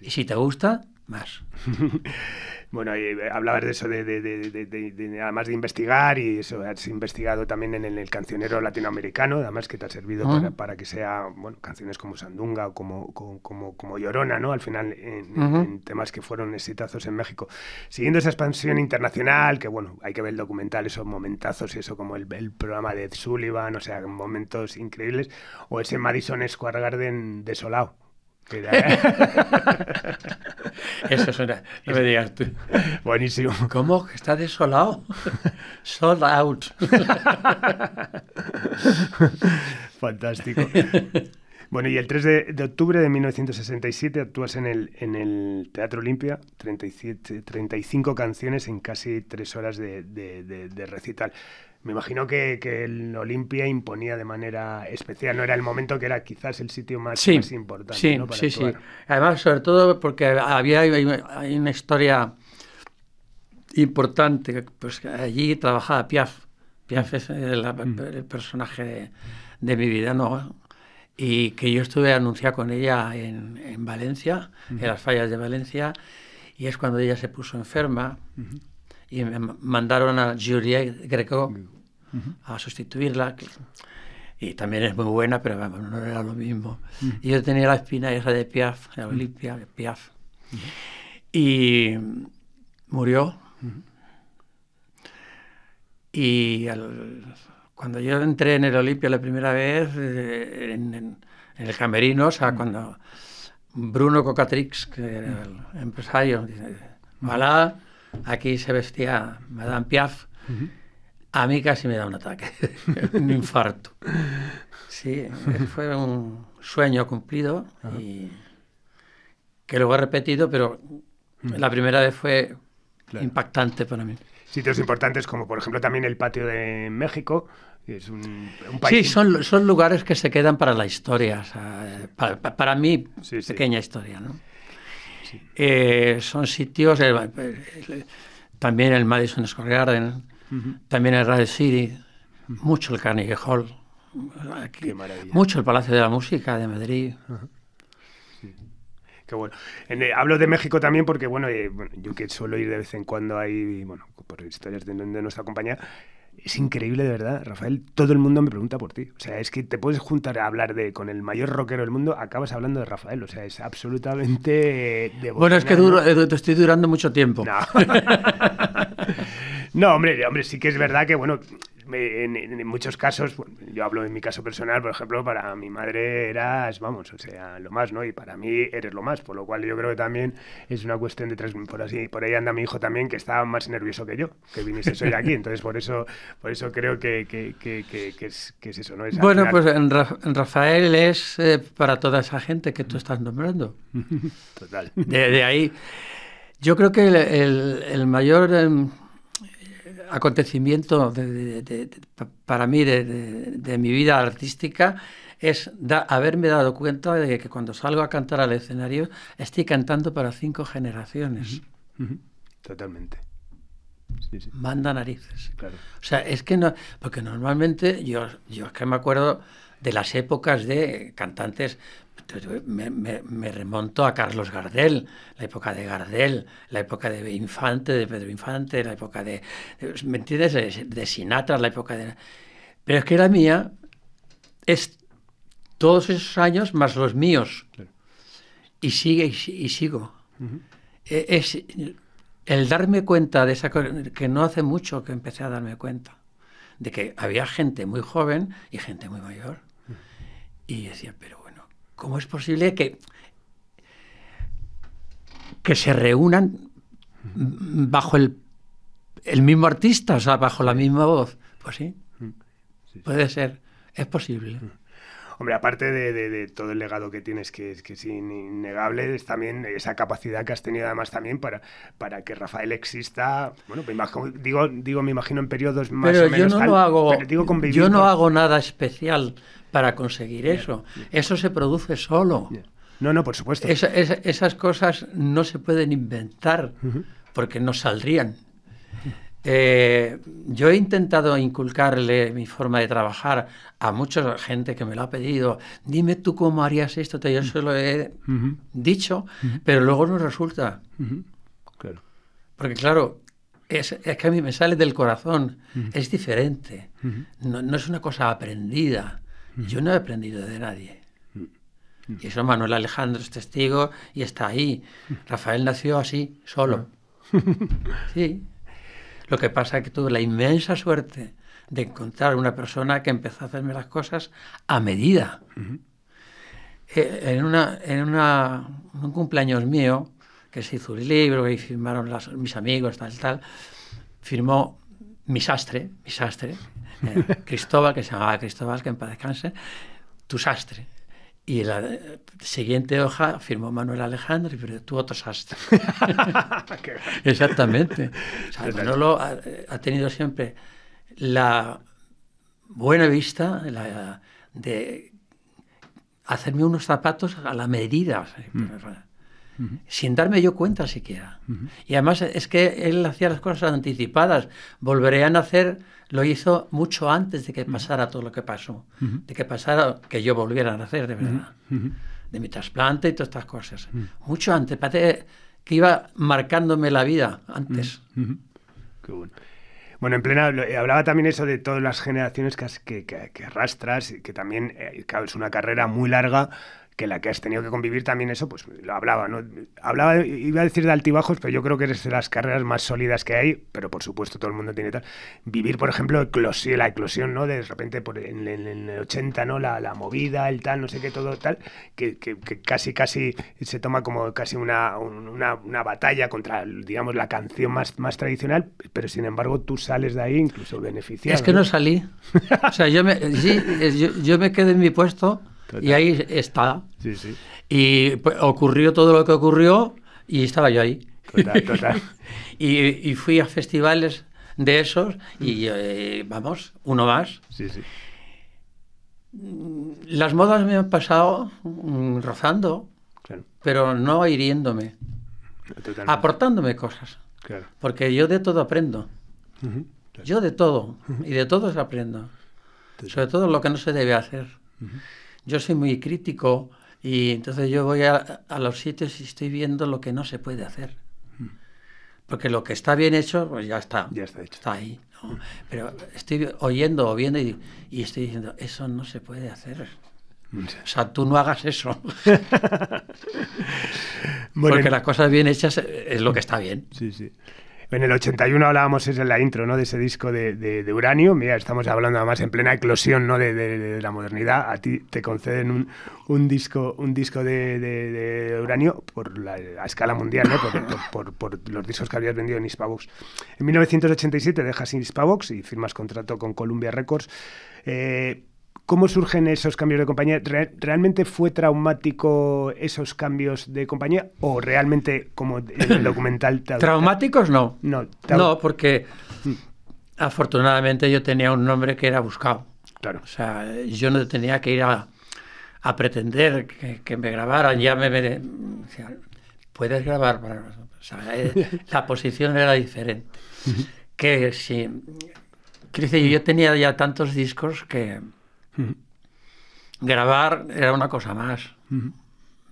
Y si te gusta, más. Bueno, eh, hablabas de eso, de, además de investigar, y eso, has investigado también en el, cancionero latinoamericano, además que te ha servido para, que sea, bueno, canciones como Sandunga o como, como, como, Llorona, ¿no? Al final, en, temas que fueron exitazos en México. Siguiendo esa expansión internacional, que bueno, hay que ver el documental, esos momentazos y eso, como el, el programa de Ed Sullivan, o sea, momentos increíbles, o ese Madison Square Garden desolado Eso suena, no me digas tú. Buenísimo. ¿Cómo? ¿Está desolado? Sold out. Fantástico. Bueno, y el 3 de, octubre de 1967 actúas en el, en el Teatro Olimpia, 37, 35 canciones en casi tres horas de, de, de recital. Me imagino que, el Olimpia imponía de manera especial, no era el momento que era quizás el sitio más, importante. Sí, ¿no? sí, sí. Además, sobre todo porque había hay una historia importante, pues allí trabajaba Piaf. Piaf es el, mm. personaje de, mi vida, ¿no? Y que yo estuve anunciado con ella en, en Valencia, en las fallas de Valencia, y es cuando ella se puso enferma y me mandaron a Juliette Greco a sustituirla. y también es muy buena, pero no era lo mismo. Y yo tenía la espina esa de Piaf, la Olimpia, de Piaf. Y murió. Y cuando yo entré en el Olimpia la primera vez, eh, en, el camerino, o sea, cuando Bruno Cocatrix, que era el empresario, dice, aquí se vestía Madame Piaf, a mí casi me da un ataque, un infarto. Sí, fue un sueño cumplido y que luego he repetido, pero la primera vez fue impactante para mí. Sitios importantes como por ejemplo también el patio de México, es un, país... Sí, son, son lugares que se quedan para la historia, para, mí, pequeña historia. ¿no? Eh, son sitios, también el Madison Square Garden, también el Radio City, mucho el Carnegie Hall, mucho el Palacio de la Música de Madrid. Qué bueno. Eh, hablo de México también porque, bueno, eh, yo que suelo ir de vez en cuando ahí, bueno, por historias de, de nuestra compañía, es increíble, de verdad, Rafael. Todo el mundo me pregunta por ti. O sea, es que te puedes juntar a hablar de con el mayor rockero del mundo, acabas hablando de Rafael. O sea, es absolutamente. Bueno, es que duro, eh, te estoy durando mucho tiempo. No. no, hombre, hombre, sí que es verdad que, bueno, en, muchos casos, yo hablo en mi caso personal, por ejemplo, para mi madre eras, vamos, o sea, lo más, ¿no? Y para mí eres lo más, por lo cual yo creo que también es una cuestión de tres, por así, por ahí anda mi hijo también, que está más nervioso que yo, que viniste hoy aquí, entonces por eso, por eso creo que, que, que, que es, es, eso, ¿no? bueno, pues en, Rafael es eh, para toda esa gente que tú estás nombrando. Total. De, ahí, yo creo que el, el, mayor... Em, acontecimiento para mí de, mi vida artística es haberme dado cuenta de que cuando salgo a cantar al escenario estoy cantando para cinco generaciones. Totalmente. Manda narices. Claro. O sea, es que no, porque normalmente yo, yo es que me acuerdo de las épocas de cantantes me, remonto a Carlos Gardel, la época de Gardel, la época de Infante, de Pedro Infante, la época de, ¿me entiendes? De, Sinatra, la época de... Pero es que la mía es todos esos años más los míos. Y sigue y, sigo. E, es el darme cuenta de esa cosa, que no hace mucho que empecé a darme cuenta, de que había gente muy joven y gente muy mayor. Y decía, pero ¿Cómo es posible que, que se reúnan bajo el, mismo artista, o sea, bajo la misma voz? Pues sí, puede ser, es posible. Hombre, aparte de, todo el legado que tienes, que, es, que es innegable, es también esa capacidad que has tenido además también para, para que Rafael exista, bueno, digo, digo, me imagino en periodos más o menos... Yo no, hago, yo no hago nada especial para conseguir eso. Eso se produce solo. No, no, por supuesto. esas cosas no se pueden inventar porque no saldrían. Eh, yo he intentado inculcarle mi forma de trabajar a mucha gente que me lo ha pedido. Dime tú cómo harías esto. Yo se lo he dicho, pero luego no resulta. Claro. Porque claro, es, que a mí me sale del corazón. Es diferente. no, es una cosa aprendida. Yo no he aprendido de nadie. Mm. Y eso Manuel Alejandro es testigo y está ahí. Rafael nació así, solo. Ah. Sí. Lo que pasa es que tuve la inmensa suerte de encontrar una persona que empezó a hacerme las cosas a medida. Eh, en, una, en una, un cumpleaños mío, que se hizo un libro y firmaron mis amigos, tal, tal, firmó mi sastre, mi sastre, eh, Cristóbal, que se llamaba Cristóbal, que en paz descanse, tu sastre. Y la siguiente hoja firmó Manuel Alejandro, pero tú otro sastre. Exactamente. O Manolo ha, tenido siempre la buena vista la, de hacerme unos zapatos a la medida, sin darme yo cuenta siquiera. Y además es que él hacía las cosas anticipadas. Volveré a nacer lo hizo mucho antes de que pasara todo lo que pasó, de que pasara que yo volviera a nacer de verdad, de mi trasplante y todas estas cosas. Mucho antes, parece que iba marcándome la vida antes. Qué bueno. Bueno, en plena, hablaba también eso de todas las generaciones que, que, que arrastras, que también, eh, claro, es una carrera muy larga que la que has tenido que convivir también eso, pues lo hablaba, ¿no? Hablaba, iba a decir de altibajos, pero yo creo que es de las carreras más sólidas que hay, pero por supuesto todo el mundo tiene tal. Vivir, por ejemplo, eclosión, la eclosión, ¿no? De repente por en, el 80, ¿no? La, la, movida, el tal, no sé qué, todo tal, que, que, casi, casi se toma como casi una, una, una, batalla contra, digamos, la canción más, más tradicional, pero sin embargo tú sales de ahí incluso beneficiado. Es que no, salí. o sea, yo me, sí, yo, yo me quedé en mi puesto y ahí está. Sí, sí. Y pues, ocurrió todo lo que ocurrió y estaba yo ahí. Total, total. y, y, fui a festivales de esos y eh, vamos, uno más. Sí, sí. Las modas me han pasado mm, rozando, claro. pero no hiriéndome, Totalmente. aportándome cosas. Claro. Porque yo de todo aprendo. Uh -huh. Yo de todo. Y de todo aprendo. Total. Sobre todo lo que no se debe hacer. Uh -huh. Yo soy muy crítico y entonces yo voy a, a, los sitios y estoy viendo lo que no se puede hacer. Porque lo que está bien hecho, pues ya está. Ya está hecho. Está ahí. ¿no? Pero estoy oyendo o viendo y, y, estoy diciendo, eso no se puede hacer. O sea, tú no hagas eso. bueno, Porque las cosas bien hechas es lo que está bien. Sí, sí. En el 81 hablábamos, es en la intro, ¿no? De ese disco de, de, Uranio. Mira, estamos hablando además en plena eclosión, ¿no? De, la modernidad. A ti te conceden un, un disco, un disco de, Uranio por la, a escala mundial, ¿no? Por, por, por, los discos que habías vendido en Hispavox. En 1987 dejas Hispavox y firmas contrato con Columbia Records. Eh, ¿Cómo surgen esos cambios de compañía? ¿Realmente fue traumático esos cambios de compañía o realmente, como el documental... Traumáticos no. No, no porque mm. afortunadamente yo tenía un nombre que era buscado. Claro. O sea, yo no tenía que ir a, a pretender que, que, me grabaran. Ya me... me o sea, puedes grabar para nosotros. O sea, la posición era diferente. que si... Quiero decir, yo tenía ya tantos discos que... Uh -huh. Grabar era una cosa más. Uh -huh.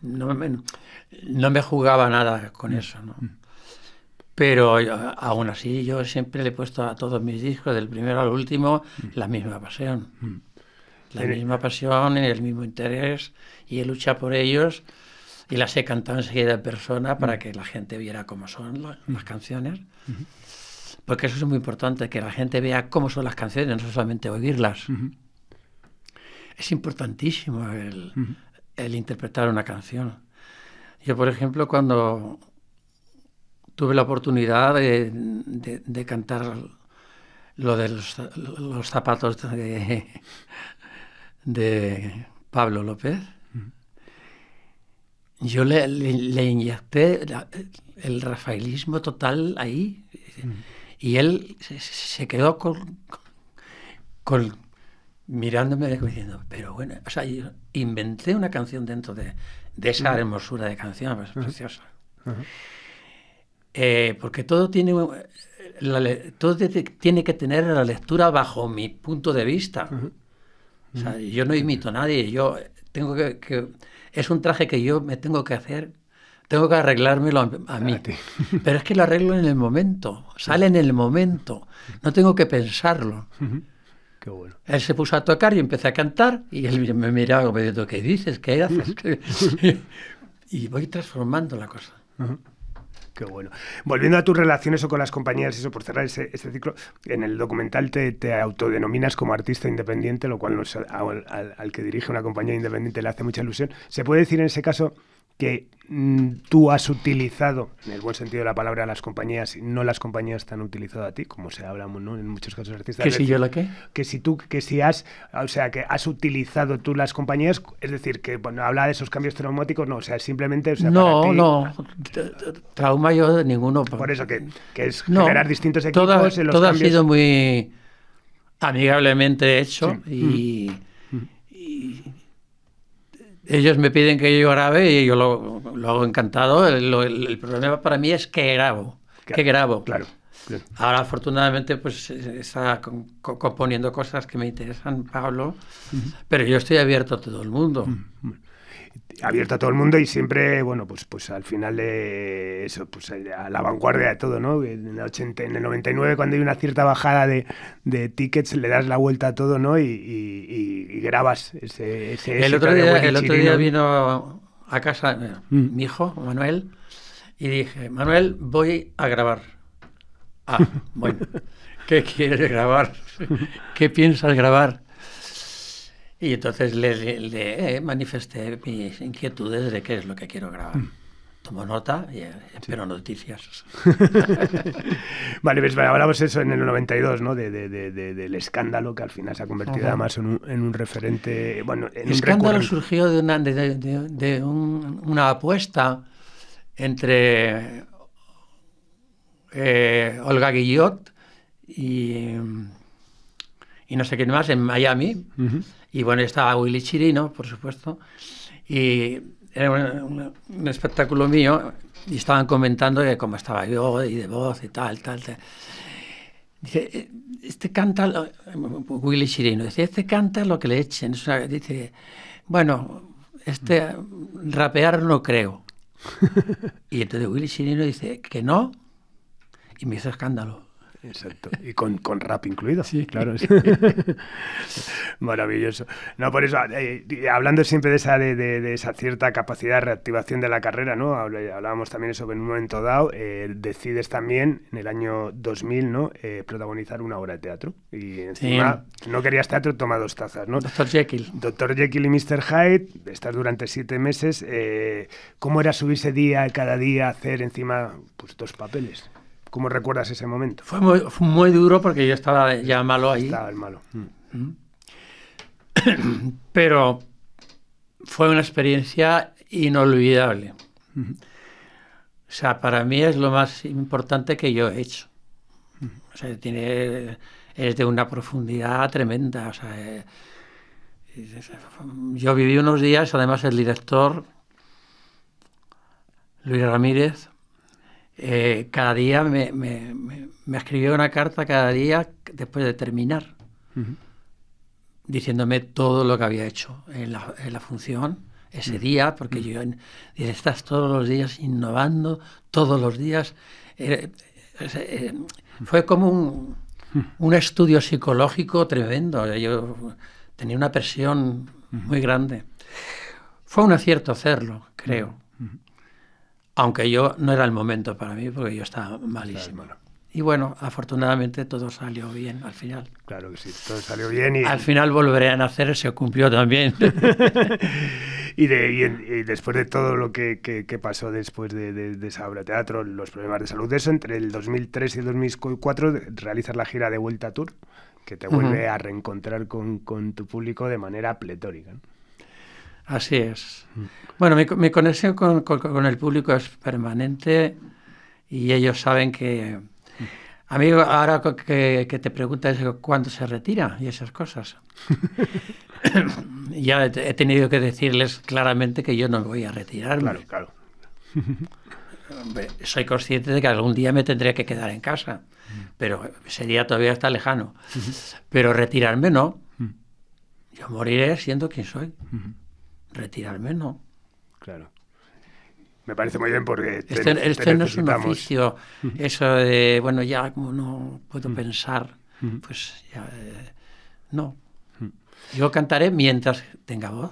no, me, no, me, jugaba nada con eso, ¿no? Pero yo, aún así yo siempre le he puesto a todos mis discos, del primero al último, la misma pasión. La misma pasión, el mismo interés, y he luchado por ellos y las he cantado enseguida en persona para que la gente viera cómo son las, las canciones. Porque eso es muy importante, que la gente vea cómo son las canciones, no solamente oírlas es importantísimo el, uh -huh. el, interpretar una canción. Yo, por ejemplo, cuando tuve la oportunidad de, de, de cantar lo de los, los zapatos de, de, Pablo López, yo le, le, le inyecté la, el rafaelismo total ahí y él se, se quedó con, con mirándome diciendo, pero bueno, o sea, yo inventé una canción dentro de, de esa hermosura de canción, uh -huh. preciosa. Uh -huh. eh, porque todo tiene, la, todo tiene que tener la lectura bajo mi punto de vista. Uh -huh. O sea, yo no imito a nadie, yo tengo que, que, es un traje que yo me tengo que hacer, tengo que arreglármelo a, a mí. Pero es que lo arreglo en el momento, sale en el momento, no tengo que pensarlo. Qué bueno. Él se puso a tocar y empecé a cantar y él me miraba como diciendo, ¿qué dices? ¿Qué haces? y voy transformando la cosa. Uh -huh. Qué bueno. Volviendo a tus relaciones o con las compañías, eso por cerrar ese, ese ciclo, en el documental te, te, autodenominas como artista independiente, lo cual nos, al, al, al, que dirige una compañía independiente le hace mucha ilusión. ¿Se puede decir en ese caso que mm, tú has utilizado, en el buen sentido de la palabra, a las compañías y no las compañías te han utilizado a ti, como se habla ¿no? en muchos casos artistas. ¿Que si yo la qué? Que si tú, que si has, o sea, que has utilizado tú las compañías, es decir, que bueno, habla de esos cambios traumáticos, no, o sea, simplemente... O sea, no, ti, no, trauma yo de ninguno. Por eso, que, que es no, generar distintos equipos en los todo cambios... ha sido muy amigablemente hecho y, y ellos me piden que yo grabe y yo lo, lo hago encantado. El, el- el problema para mí es que grabo. Que grabo. Claro. claro. Ahora, afortunadamente, pues está componiendo cosas que me interesan, Pablo, pero yo estoy abierto a todo el mundo. Abierto a todo el mundo y siempre, bueno, pues, pues al final de eso, pues eh, a la vanguardia de todo, ¿no? En el, 80, en el 99, cuando hay una cierta bajada de, de tickets, le das la vuelta a todo, ¿no? Y, y- grabas ese, ese El otro día, el otro día vino a casa eh, Mm. mi hijo, Manuel, y dije, Manuel, voy a grabar. Ah, bueno, ¿qué quieres grabar? ¿Qué piensas grabar? Y entonces le, eh, manifesté mis inquietudes de qué es lo que quiero grabar. Mm. Tomo nota y eh, espero noticias. Vale, vale, hablamos eso en el 92, ¿no? De, de- de- de- del escándalo que al final se ha convertido Ajá. además en un, en un referente, bueno, en El un escándalo surgió de una, de, de- de- de un- una apuesta entre eh, Olga Guillot y, y no sé quién más en Miami. Ujú. Y bueno, estaba Willy Chirino, por supuesto. Y era un, espectáculo mío y estaban comentando que cómo estaba yo y de voz y tal, tal, tal. Dice, "Eh, este canta, Willy Chirino, dice, este canta lo que le echen. Sea, dice, bueno, este rapear no creo. Y entonces Willy Chirino dice que no y me hizo escándalo. Exacto. Y con, con rap incluido. Sí. claro. Maravilloso. No, por eso, eh, hablando siempre de esa, de, de- de esa cierta capacidad de reactivación de la carrera, ¿no? Habl- Hablábamos también eso en un momento dado. eh, decides también, en el año 2000, ¿no? Eh, protagonizar una obra de teatro. Y encima, no querías teatro, toma dos tazas, ¿no? Doctor Jekyll. Doctor Jekyll y Mr. Hyde, estás durante siete meses. eh, ¿Cómo era subirse día, cada día, hacer encima pues, dos papeles? ¿Cómo recuerdas ese momento? Fue muy, fue muy duro porque yo estaba ya malo ahí. Estaba el malo. Mm. pero fue una experiencia inolvidable. O sea, para mí es lo más importante que yo he hecho. O sea, tiene, es de una profundidad tremenda. O sea, eh, yo viví unos días, además el director, Luis Ramírez, eh, cada día me, me- escribió una carta cada día después de terminar diciéndome todo lo que había hecho en la, en la función ese día, porque yo en- dice, estás todos los días innovando, todos los días. Eh, eh, eh, fue como un, un estudio psicológico tremendo. Yo tenía una presión muy grande. Fue un acierto hacerlo, creo. Aunque yo no era el momento para mí, porque yo estaba malísimo. Y bueno, afortunadamente todo salió bien al final. Claro que sí, todo salió bien y, Al final volveré a nacer, se cumplió también. y, de- y en- y después de todo lo que, que- que pasó después de, de- de esa obra de teatro, los problemas de salud, de eso, entre el 2003 y el 2004 realizas la gira de Vuelta a Tour, que te vuelve a reencontrar con, con tu público de manera pletórica. ¿no? Así es. Bueno, mi, mi conexión con, con- con el público es permanente y ellos saben que... A mí ahora que, que te preguntas cuándo se retira y esas cosas. ya he tenido que decirles claramente que yo no voy a retirarme. Claro, claro. Hombre, Soy consciente de que algún día me tendré que quedar en casa, pero ese día todavía está lejano. Pero retirarme no. Yo moriré siendo quien soy. Retirarme no. Claro. Me parece muy bien porque te, Este, te este no es un oficio, eso de, bueno, ya como no puedo pensar, pues ya, eh, no. Yo cantaré mientras tenga voz.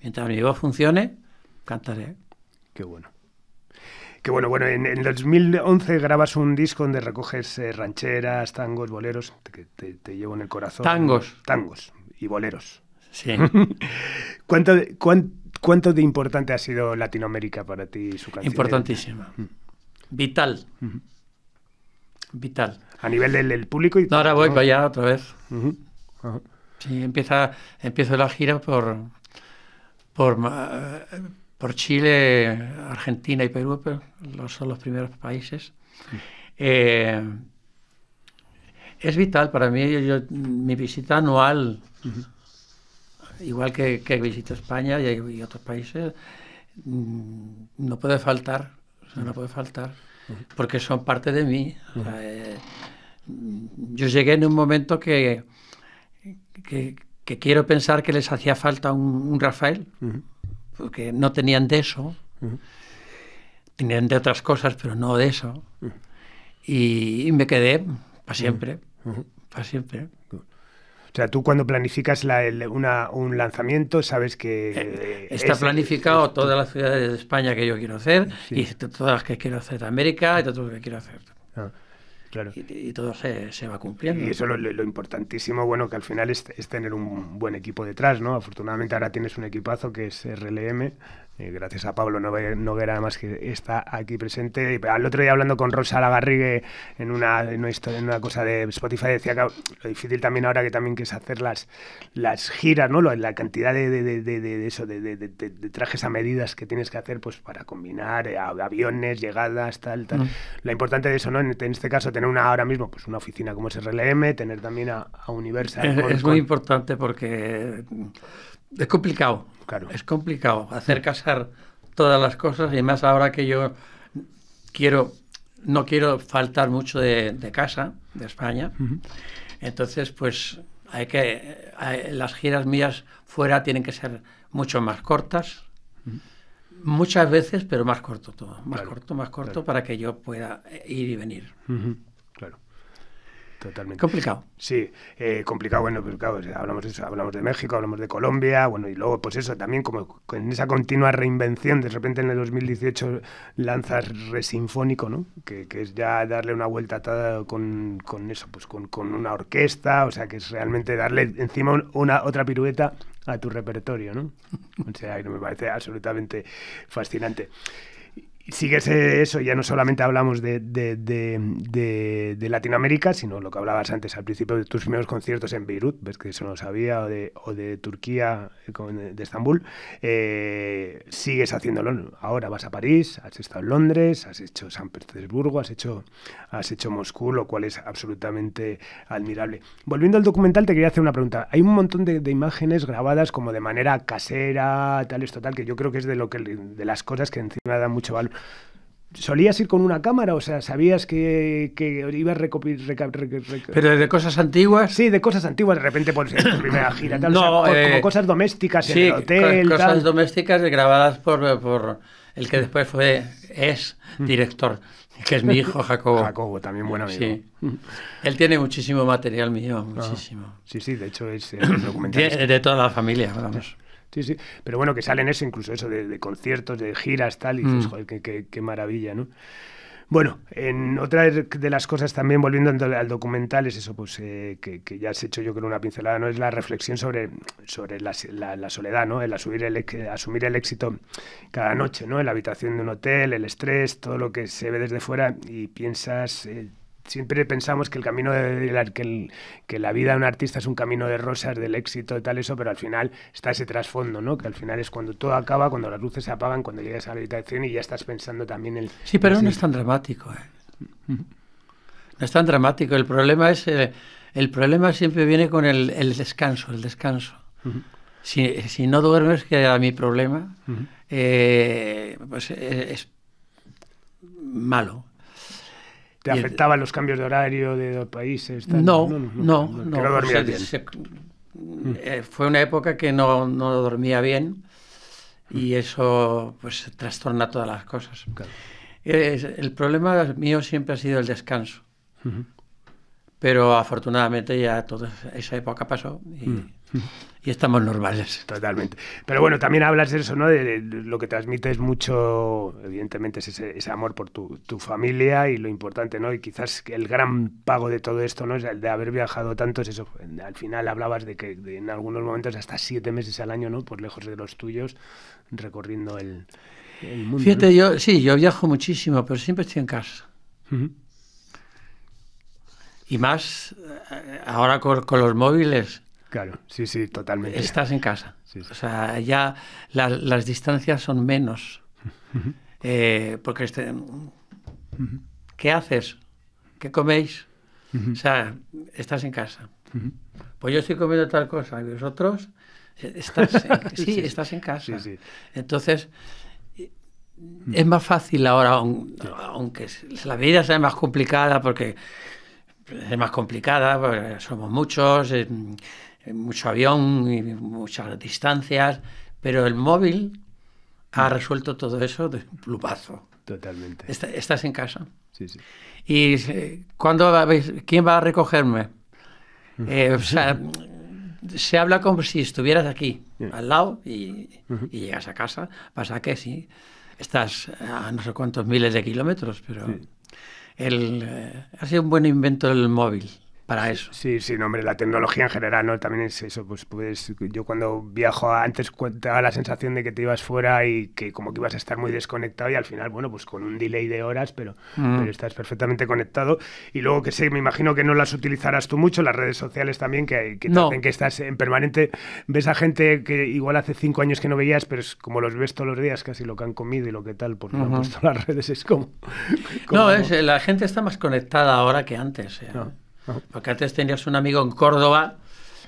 Mientras mi voz funcione, cantaré. Qué bueno. Qué bueno, bueno, en, en 2011 grabas un disco donde recoges eh, rancheras, tangos, boleros, que te, te llevo en el corazón. Tangos. Tangos y boleros. Sí. ¿Cuánto, de- cuán- cuánto de importante ha sido Latinoamérica para ti y su canción? Importantísima. Vital. Vital. A nivel del, del público y... No, ahora voy para allá otra vez. Ujú. Ajá. Sí, empieza, empiezo la gira por, por, ma- por Chile, Argentina y Perú, pero los, son los primeros países. Eh, Es vital para mí, yo, mi visita anual, igual que, que, visito España y, y otros países, mm, no puede faltar, no puede faltar, porque son parte de mí. eh, yo llegué en un momento que, que, que, quiero pensar que les hacía falta un, un Rafael, porque no tenían de eso, tenían de otras cosas, pero no de eso. Y, y me quedé para siempre, para siempre. O sea, tú cuando planificas la, el, una, un lanzamiento sabes que... Eh, está es, planificado es, es, todas las ciudades de España que yo quiero hacer sí. y todas las que quiero hacer de América y todo lo que quiero hacer. Ah, claro. Y, y, todo se, se, va cumpliendo. Y eso lo, lo, importantísimo, bueno, que al final es, tener un buen equipo detrás, ¿no? Afortunadamente ahora tienes un equipazo que es RLM, eh, gracias a Pablo Noguera, además que está aquí presente. Al otro día hablando con Rosa Lagarrigue en una, en una, historia, en una cosa de Spotify, decía que lo difícil también ahora que también que es hacer las, las giras, ¿no? La cantidad de, de, de, de eso, de, trajes a medidas que tienes que hacer pues para combinar eh, aviones, llegadas, tal, tal. Mm. Lo importante de eso, ¿no? En, en, este caso, tener una ahora mismo, pues una oficina como es RLM, tener también a, a Universal. Es, con, es muy con... importante porque es complicado. Claro. Es complicado hacer casar todas las cosas y más ahora que yo quiero no quiero faltar mucho de, de casa, de España. Uh -huh. Entonces, pues hay que hay, las giras mías fuera tienen que ser mucho más cortas. Uh -huh. Muchas veces, pero más corto todo, más claro. corto, más corto claro. para que yo pueda ir y venir. Uh -huh. Totalmente. Complicado. Sí, eh, complicado, bueno, pues claro, hablamos de eso, hablamos de México, hablamos de Colombia, bueno, y luego, pues eso, también como en esa continua reinvención, de repente en el 2018 lanzas Resinfónico, ¿no? Que, que es ya darle una vuelta atada con, con eso, pues con, con, una orquesta, o sea, que es realmente darle encima una otra pirueta a tu repertorio, ¿no? O sea, me parece absolutamente fascinante sigues eso, ya no solamente hablamos de, de, de, de, Latinoamérica, sino lo que hablabas antes al principio de tus primeros conciertos en Beirut, ves que eso no sabía, o de, o de Turquía, de Estambul, eh, sigues haciéndolo. Ahora vas a París, has estado en Londres, has hecho San Petersburgo, has hecho, has hecho Moscú, lo cual es absolutamente admirable. Volviendo al documental, te quería hacer una pregunta. Hay un montón de, imágenes grabadas como de manera casera, tal, esto, tal, que yo creo que es de, lo que, de las cosas que encima dan mucho valor ¿Solías ir con una cámara? O sea, ¿sabías que, que ibas a recopilar... ¿Pero de cosas antiguas? Sí, de cosas antiguas. De repente, por pues, tu primera gira, tal. No, o sea, eh, como cosas domésticas sí, en el hotel, cosas tal. domésticas grabadas por, por el que después fue, es director, que es mi hijo Jacobo. Jacobo, también buen amigo. Sí. Él tiene muchísimo material mío, muchísimo. Ah, sí, sí, de hecho es documental. de, de toda la familia, vamos. Sí, sí. Pero bueno, que salen eso, incluso eso de, de conciertos, de giras, tal, y dices, mm. joder, qué, qué, qué, maravilla, ¿no? Bueno, en otra de las cosas también, volviendo al documental, es eso, pues eh, que, que, ya has hecho yo creo una pincelada, ¿no? Es la reflexión sobre, sobre la, la, la soledad, ¿no? El, asumir el, asumir el éxito cada noche, ¿no? En la habitación de un hotel, el estrés, todo lo que se ve desde fuera y piensas... Eh, siempre pensamos que el camino de la, que, el, que, la vida de un artista es un camino de rosas, del éxito y tal eso, pero al final está ese trasfondo, ¿no? Que al final es cuando todo acaba, cuando las luces se apagan, cuando llegas a la habitación y ya estás pensando también en... Sí, pero no es tan dramático, ¿eh? No es tan dramático. El problema es... Eh, el problema siempre viene con el, el descanso, el descanso. Uh -huh. si, si, no duermes, que era mi problema, uh -huh. eh, pues es, es malo ¿Te afectaban los cambios de horario de países? Tal? No, no, no. no, no, no se, bien. Se, eh, fue una época que no, no dormía bien y eso pues trastorna todas las cosas. Claro. el problema mío siempre ha sido el descanso. Uh -huh. Pero afortunadamente ya toda esa época pasó y, uh -huh. Y, estamos normales. Totalmente. Pero bueno, también hablas de eso, ¿no? De, lo que transmites mucho, evidentemente, es ese, ese amor por tu, tu, familia y lo importante, ¿no? Y quizás el gran pago de todo esto, ¿no? Es el de haber viajado tanto, es eso. Al final hablabas de que en algunos momentos hasta siete meses al año, ¿no? Por lejos de los tuyos, recorriendo el, el mundo. Fíjate, ¿no? yo, sí, yo viajo muchísimo, pero siempre estoy en casa. Uh -huh. Y más ahora con, con, los móviles. Claro, sí, sí, totalmente. Estás en casa. Sí, sí. O sea, ya la, las distancias son menos. Uh -huh. eh, porque este, uh -huh. ¿qué haces? ¿Qué coméis? O sea, estás en casa. Pues yo estoy comiendo tal cosa y vosotros estás en, sí, estás en casa. Entonces, es más fácil ahora, aunque la vida sea más complicada, porque es más complicada, porque somos muchos, mucho avión y muchas distancias, pero el móvil ha resuelto todo eso de un plumazo. Totalmente. estás en casa. Sí, sí. ¿Y eh, cuándo quién va a recogerme? Eh, o sea, se habla como si estuvieras aquí, al lado, y, llegas a casa. Pasa que sí, estás a no sé cuántos miles de kilómetros, pero el, eh, ha sido un buen invento el móvil para eso. Sí, sí, no, hombre, la tecnología en general, ¿no? También es eso, pues, pues yo cuando viajo antes te daba la sensación de que te ibas fuera y que como que ibas a estar muy desconectado y al final, bueno, pues con un delay de horas, pero, mm. pero estás perfectamente conectado. Y luego que sé, me imagino que no las utilizarás tú mucho, las redes sociales también, que, que, no. que estás en permanente, ves a gente que igual hace cinco años que no veías, pero es como los ves todos los días, casi lo que han comido y lo que tal, porque uh puesto las redes, es como... No, es, la gente está más conectada ahora que antes. ¿eh? Porque antes tenías un amigo en Córdoba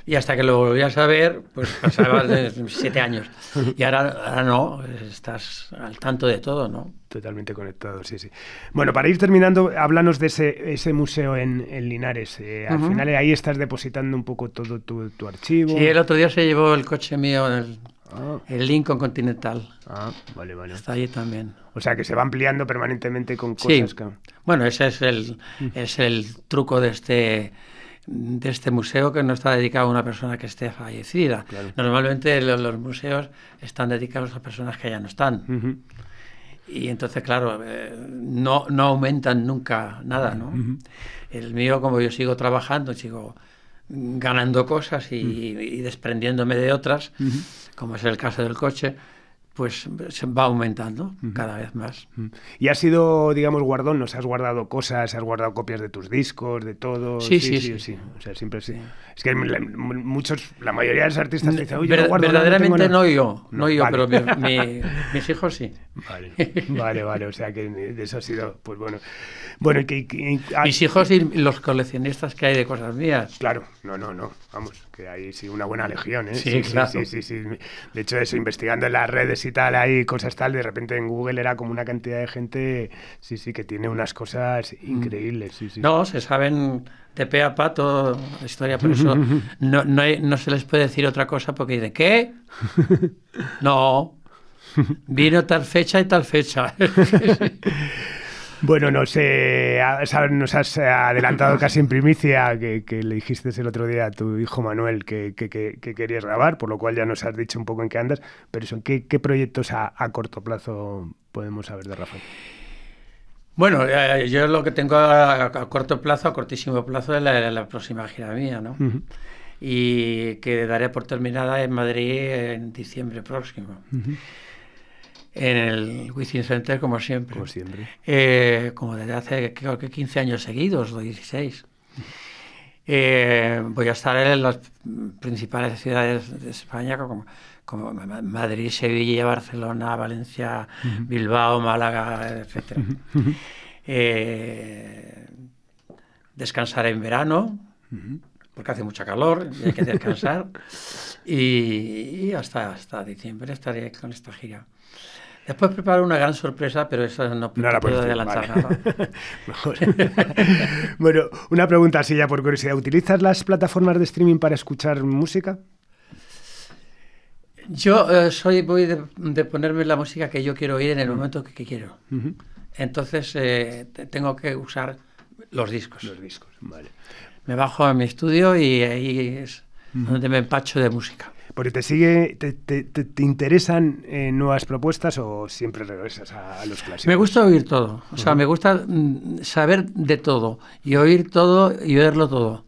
y hasta que lo volvías a ver, pues pasabas siete años. Y ahora, no, estás al tanto de todo, ¿no? Totalmente conectado, sí, sí. Bueno, para ir terminando, háblanos de ese, ese museo en, Linares. Eh, al final ahí estás depositando un poco todo tu, tu, archivo. Sí, el otro día se llevó el coche mío, el, ah. el Lincoln Continental. Ah, vale, vale. Está ahí también. O sea, que se va ampliando permanentemente con cosas. Sí. Bueno, ese es el, mm. es el truco de este de este museo que no está dedicado a una persona que esté fallecida. Normalmente los, museos están dedicados a personas que ya no están. Y entonces, claro, eh, no, no aumentan nunca nada, ¿no? El mío, como yo sigo trabajando, sigo ganando cosas y, mm. y desprendiéndome de otras, como es el caso del coche, pues se va aumentando cada vez más. ¿Y has sido, digamos, guardón? ¿Nos has guardado cosas? ¿Has guardado copias de tus discos, de todo? Sí, sí, sí. sí, O sea, siempre sí. Es que muchos, la mayoría de los artistas dicen, oye, Verdaderamente no, yo, no, yo, pero mis hijos sí. Vale, vale, vale. O sea, que de eso ha sido, pues bueno. Bueno, que, Mis hijos y los coleccionistas que hay de cosas mías. Claro, no, no, no. Vamos, que hay sí una buena legión, ¿eh? Sí, claro. Sí, sí, sí, De hecho, eso, investigando en las redes y tal, hay cosas tal, de repente en Google era como una cantidad de gente, sí, sí, que tiene unas cosas mm. increíbles, sí, sí. No, se saben de pe a pa toda la historia, por eso no, no, no se les puede decir otra cosa porque dicen, ¿qué? No, vino tal fecha y tal fecha. Bueno, nos, nos has adelantado casi en primicia que, le dijiste el otro día a tu hijo Manuel que, querías grabar, por lo cual ya nos has dicho un poco en qué andas, pero eso, ¿qué, proyectos a, corto plazo podemos saber de Rafael? Bueno, eh, yo lo que tengo a, corto plazo, a cortísimo plazo, es la, próxima gira mía, ¿no? Y que daré por terminada en Madrid en diciembre próximo en el Within Center como siempre. Como siempre. Eh, como desde hace creo que 15 años seguidos o 16. Eh, voy a estar en las principales ciudades de España como, como Madrid, Sevilla, Barcelona, Valencia, Bilbao, Málaga, etc. Eh, descansar en verano, porque hace mucha calor y hay que descansar. y, hasta, hasta diciembre estaré con esta gira. Después preparo una gran sorpresa, pero eso no, puedo adelantar nada. Bueno, una pregunta así ya por curiosidad. ¿Utilizas las plataformas de streaming para escuchar música? Yo eh, soy voy de, ponerme la música que yo quiero oír en el momento que, quiero. Entonces eh, tengo que usar los discos. Los discos, vale. Me bajo a mi estudio y ahí es donde me empacho de música. Porque te sigue, te, te, te interesan eh, nuevas propuestas o siempre regresas a, los clásicos? Me gusta oír todo, o sea, me gusta mm, saber de todo y oír todo y verlo todo.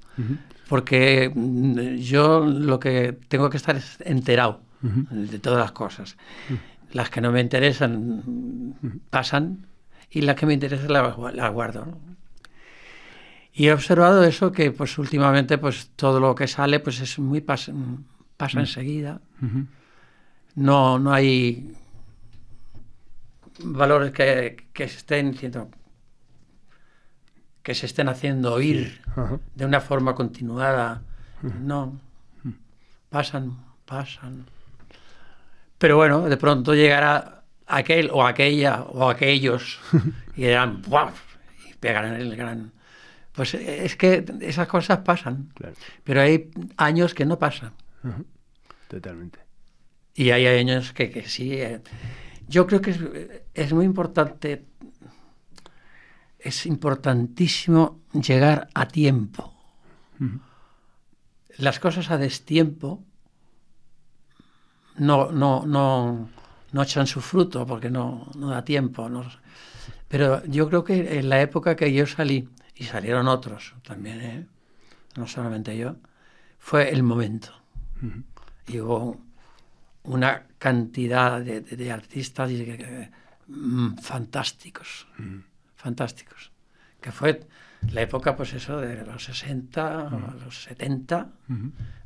Porque mm, yo lo que tengo que estar es enterado de todas las cosas. Las que no me interesan pasan y las que me interesan las la guardo. Y he observado eso que pues últimamente pues todo lo que sale pues es muy pas pasa mm. enseguida. no, no hay valores que, que estén diciendo que se estén haciendo oír de una forma continuada. No. Pasan, pasan. Pero bueno, de pronto llegará aquel o aquella o aquellos y dirán ¡buah! y pegarán el gran. Pues es que esas cosas pasan. Claro. Pero hay años que no pasan. Totalmente. Y hay años que, que sí. eh. Yo creo que es, es muy importante, es importantísimo llegar a tiempo. Las cosas a destiempo no, no, no, no echan su fruto porque no, no da tiempo. no- Pero yo creo que en la época que yo salí, y salieron otros también, ¿eh? no solamente yo, fue el momento. Y hubo una cantidad de, de- de artistas mm, fantásticos, fantásticos. Que fue la época, pues eso, de los 60, a los 70.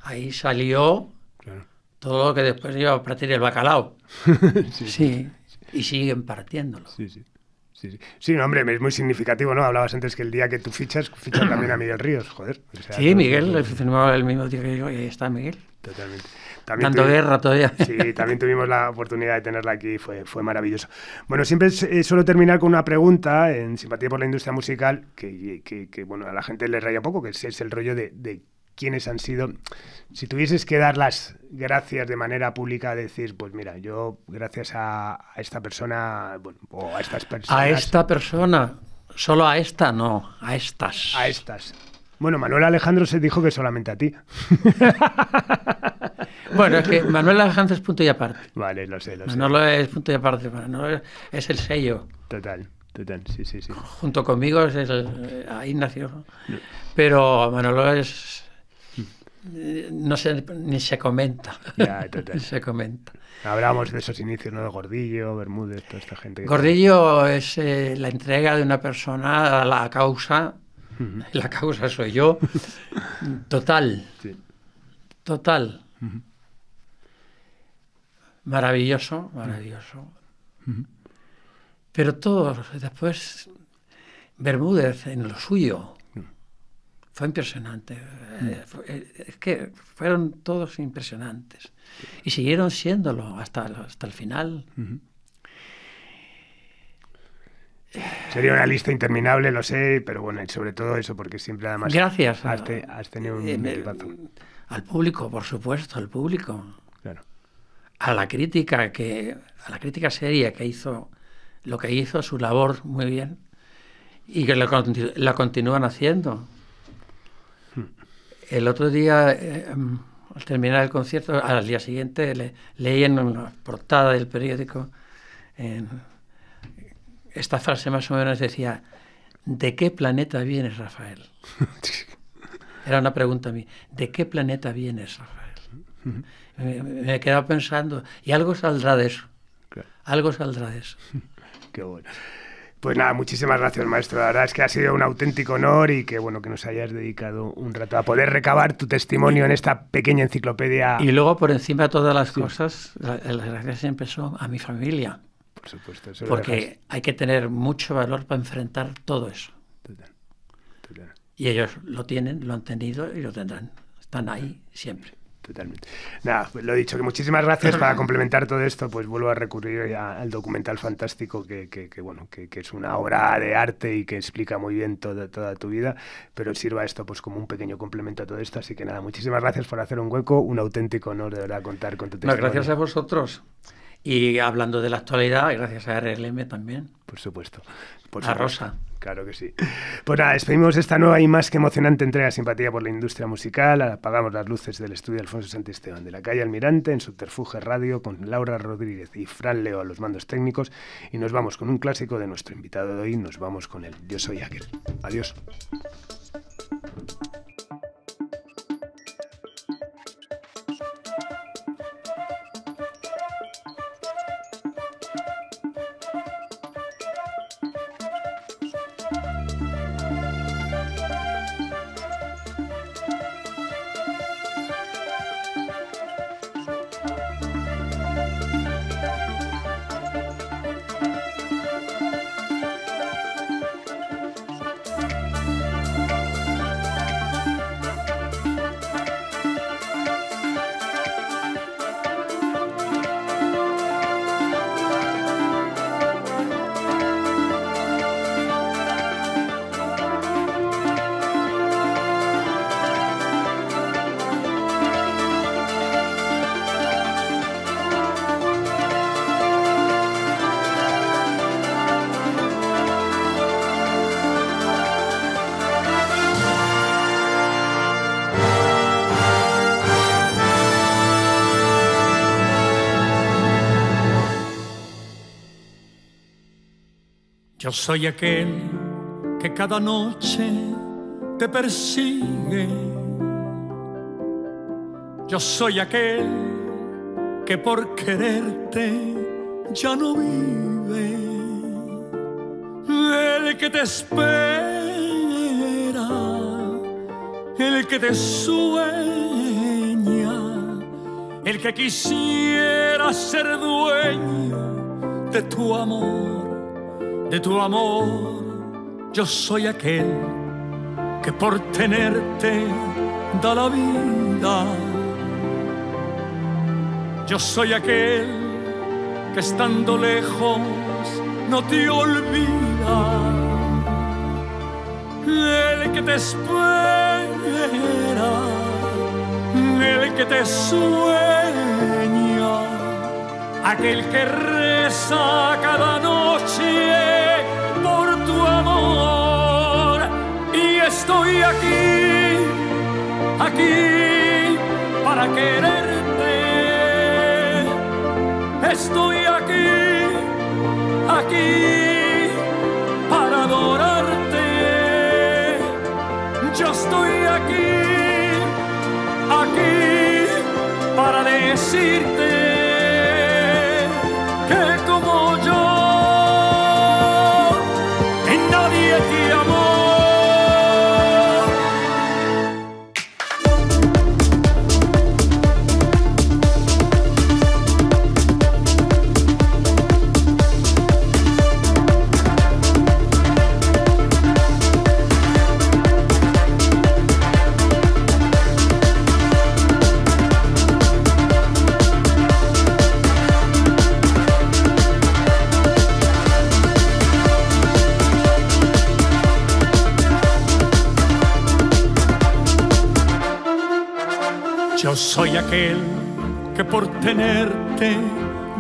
Ahí salió Claro. todo lo que después iba a partir el bacalao. sí. Y siguen partiéndolo. Sí, sí. Sí, sí. Sí, no, hombre, es muy significativo, ¿no? Hablabas antes que el día que tú fichas, fichas también a Miguel Ríos, joder. O sea, Sí, Miguel, le firmaba el mismo día que yo, y ahí está Miguel. Totalmente. También Dando tuvi- guerra todavía. Sí, también tuvimos la oportunidad de tenerla aquí, fue, fue maravilloso. Bueno, siempre eh, suelo terminar con una pregunta en Simpatía por la Industria Musical, que, que- que, bueno, a la gente le raya poco, que es, es el rollo de, de quiénes han sido. Si tuvieses que dar las gracias de manera pública, decir, pues mira, yo gracias a, a esta persona, bueno, o a estas personas. A esta persona, solo a esta no, a estas. A estas. Bueno, Manuel Alejandro se dijo que solamente a ti. Bueno, es que Manuel Alejandro es punto y aparte. Vale, lo sé, lo sé. Manolo es punto y aparte. Manolo es- el sello. Total, total, sí, sí, sí. Junto conmigo es el, ahí nació. Pero Manolo es. No se, ni se comenta. Ya, total. Ni se comenta. Hablábamos de esos inicios, ¿no? De Gordillo, Bermúdez, toda esta gente. Gordillo es eh, la entrega de una persona a la causa. La causa soy yo. Total. Sí. Total. Maravilloso, maravilloso. Pero todos, después, Bermúdez en lo suyo. Fue impresionante. Eh, eh, es que fueron todos impresionantes. Y siguieron siéndolo hasta, hasta el final. Sería una lista interminable, lo sé, pero bueno, y sobre todo eso, porque siempre además Gracias. has, te- has tenido un eh, equipazo. al público, por supuesto, al público. Claro. a la crítica que a la crítica seria que hizo lo que hizo su labor muy bien y que la, conti- la continúan haciendo el otro día eh, al terminar el concierto al día siguiente le- leí en la portada del periódico en- esta frase más o menos decía ¿de qué planeta vienes Rafael? Era una pregunta a mí. ¿De qué planeta vienes, Rafael? Me, me he quedado pensando, y algo saldrá de eso. Algo saldrá de eso. Qué bueno. Pues nada, muchísimas gracias, maestro. La verdad es que ha sido un auténtico honor y que bueno que nos hayas dedicado un rato a poder recabar tu testimonio en esta pequeña enciclopedia. Y luego, por encima de todas las cosas, la- las gracias siempre son a mi familia, Por supuesto, eso porque hay que tener mucho valor para enfrentar todo eso. Total, total. Y ellos lo tienen, lo han tenido y lo tendrán. Están ahí siempre. Totalmente. Nada, pues lo dicho, que muchísimas gracias para complementar todo esto, pues vuelvo a recurrir a- al documental fantástico que, que- que, bueno, que, que es una obra de arte y que explica muy bien toda, toda tu vida, pero sirva esto pues como un pequeño complemento a todo esto, así que nada, muchísimas gracias por hacer un hueco, un auténtico honor de verdad contar con tu No, testimonio. gracias a vosotros. Y hablando de la actualidad, gracias a RLM también. Por supuesto. Por A supuesto. Rosa. Claro que sí. Pues nada, despedimos esta nueva y más que emocionante entrega de simpatía por la industria musical. Apagamos las luces del estudio Alfonso Santisteban de la calle Almirante en Subterfuge Radio con Laura Rodríguez y Fran Leo a los mandos técnicos y nos vamos con un clásico de nuestro invitado de hoy. Nos vamos con el Yo soy aquel. Adiós. Yo soy aquel que cada noche te persigue. Yo soy aquel que por quererte ya no vive. El que te espera, el que te sueña, el que quisiera ser dueño de tu amor de tu amor, yo soy aquel que por tenerte da la vida. Yo soy aquel que estando lejos no te olvida. El que te espera, el que te sueña, aquel que reza cada noche estoy aquí, aquí para quererte. Estoy aquí, aquí para adorarte. Yo estoy aquí, aquí para decirte. Soy aquel que por tenerte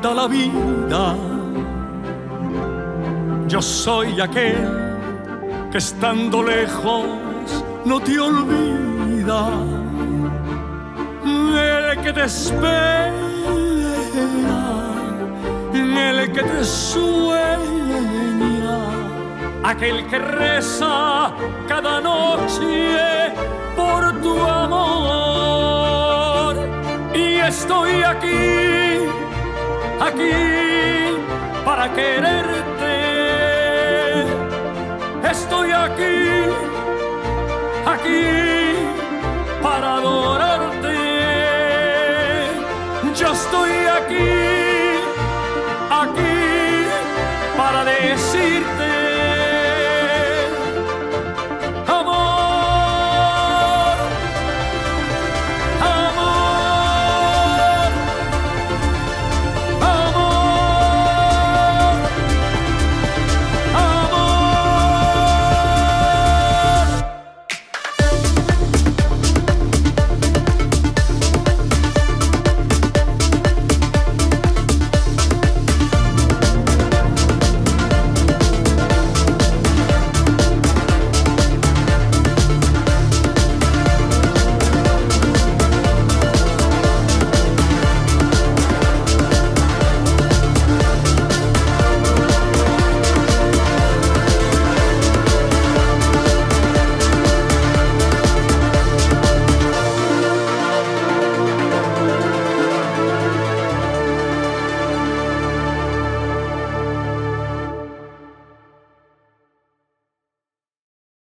da la vida. Yo soy aquel que estando lejos no te olvida. El que te espera, el que te sueña, aquel que reza cada noche por tu amor estoy aquí, aquí para quererte. Estoy aquí, aquí para adorarte. Yo estoy aquí, aquí para decirte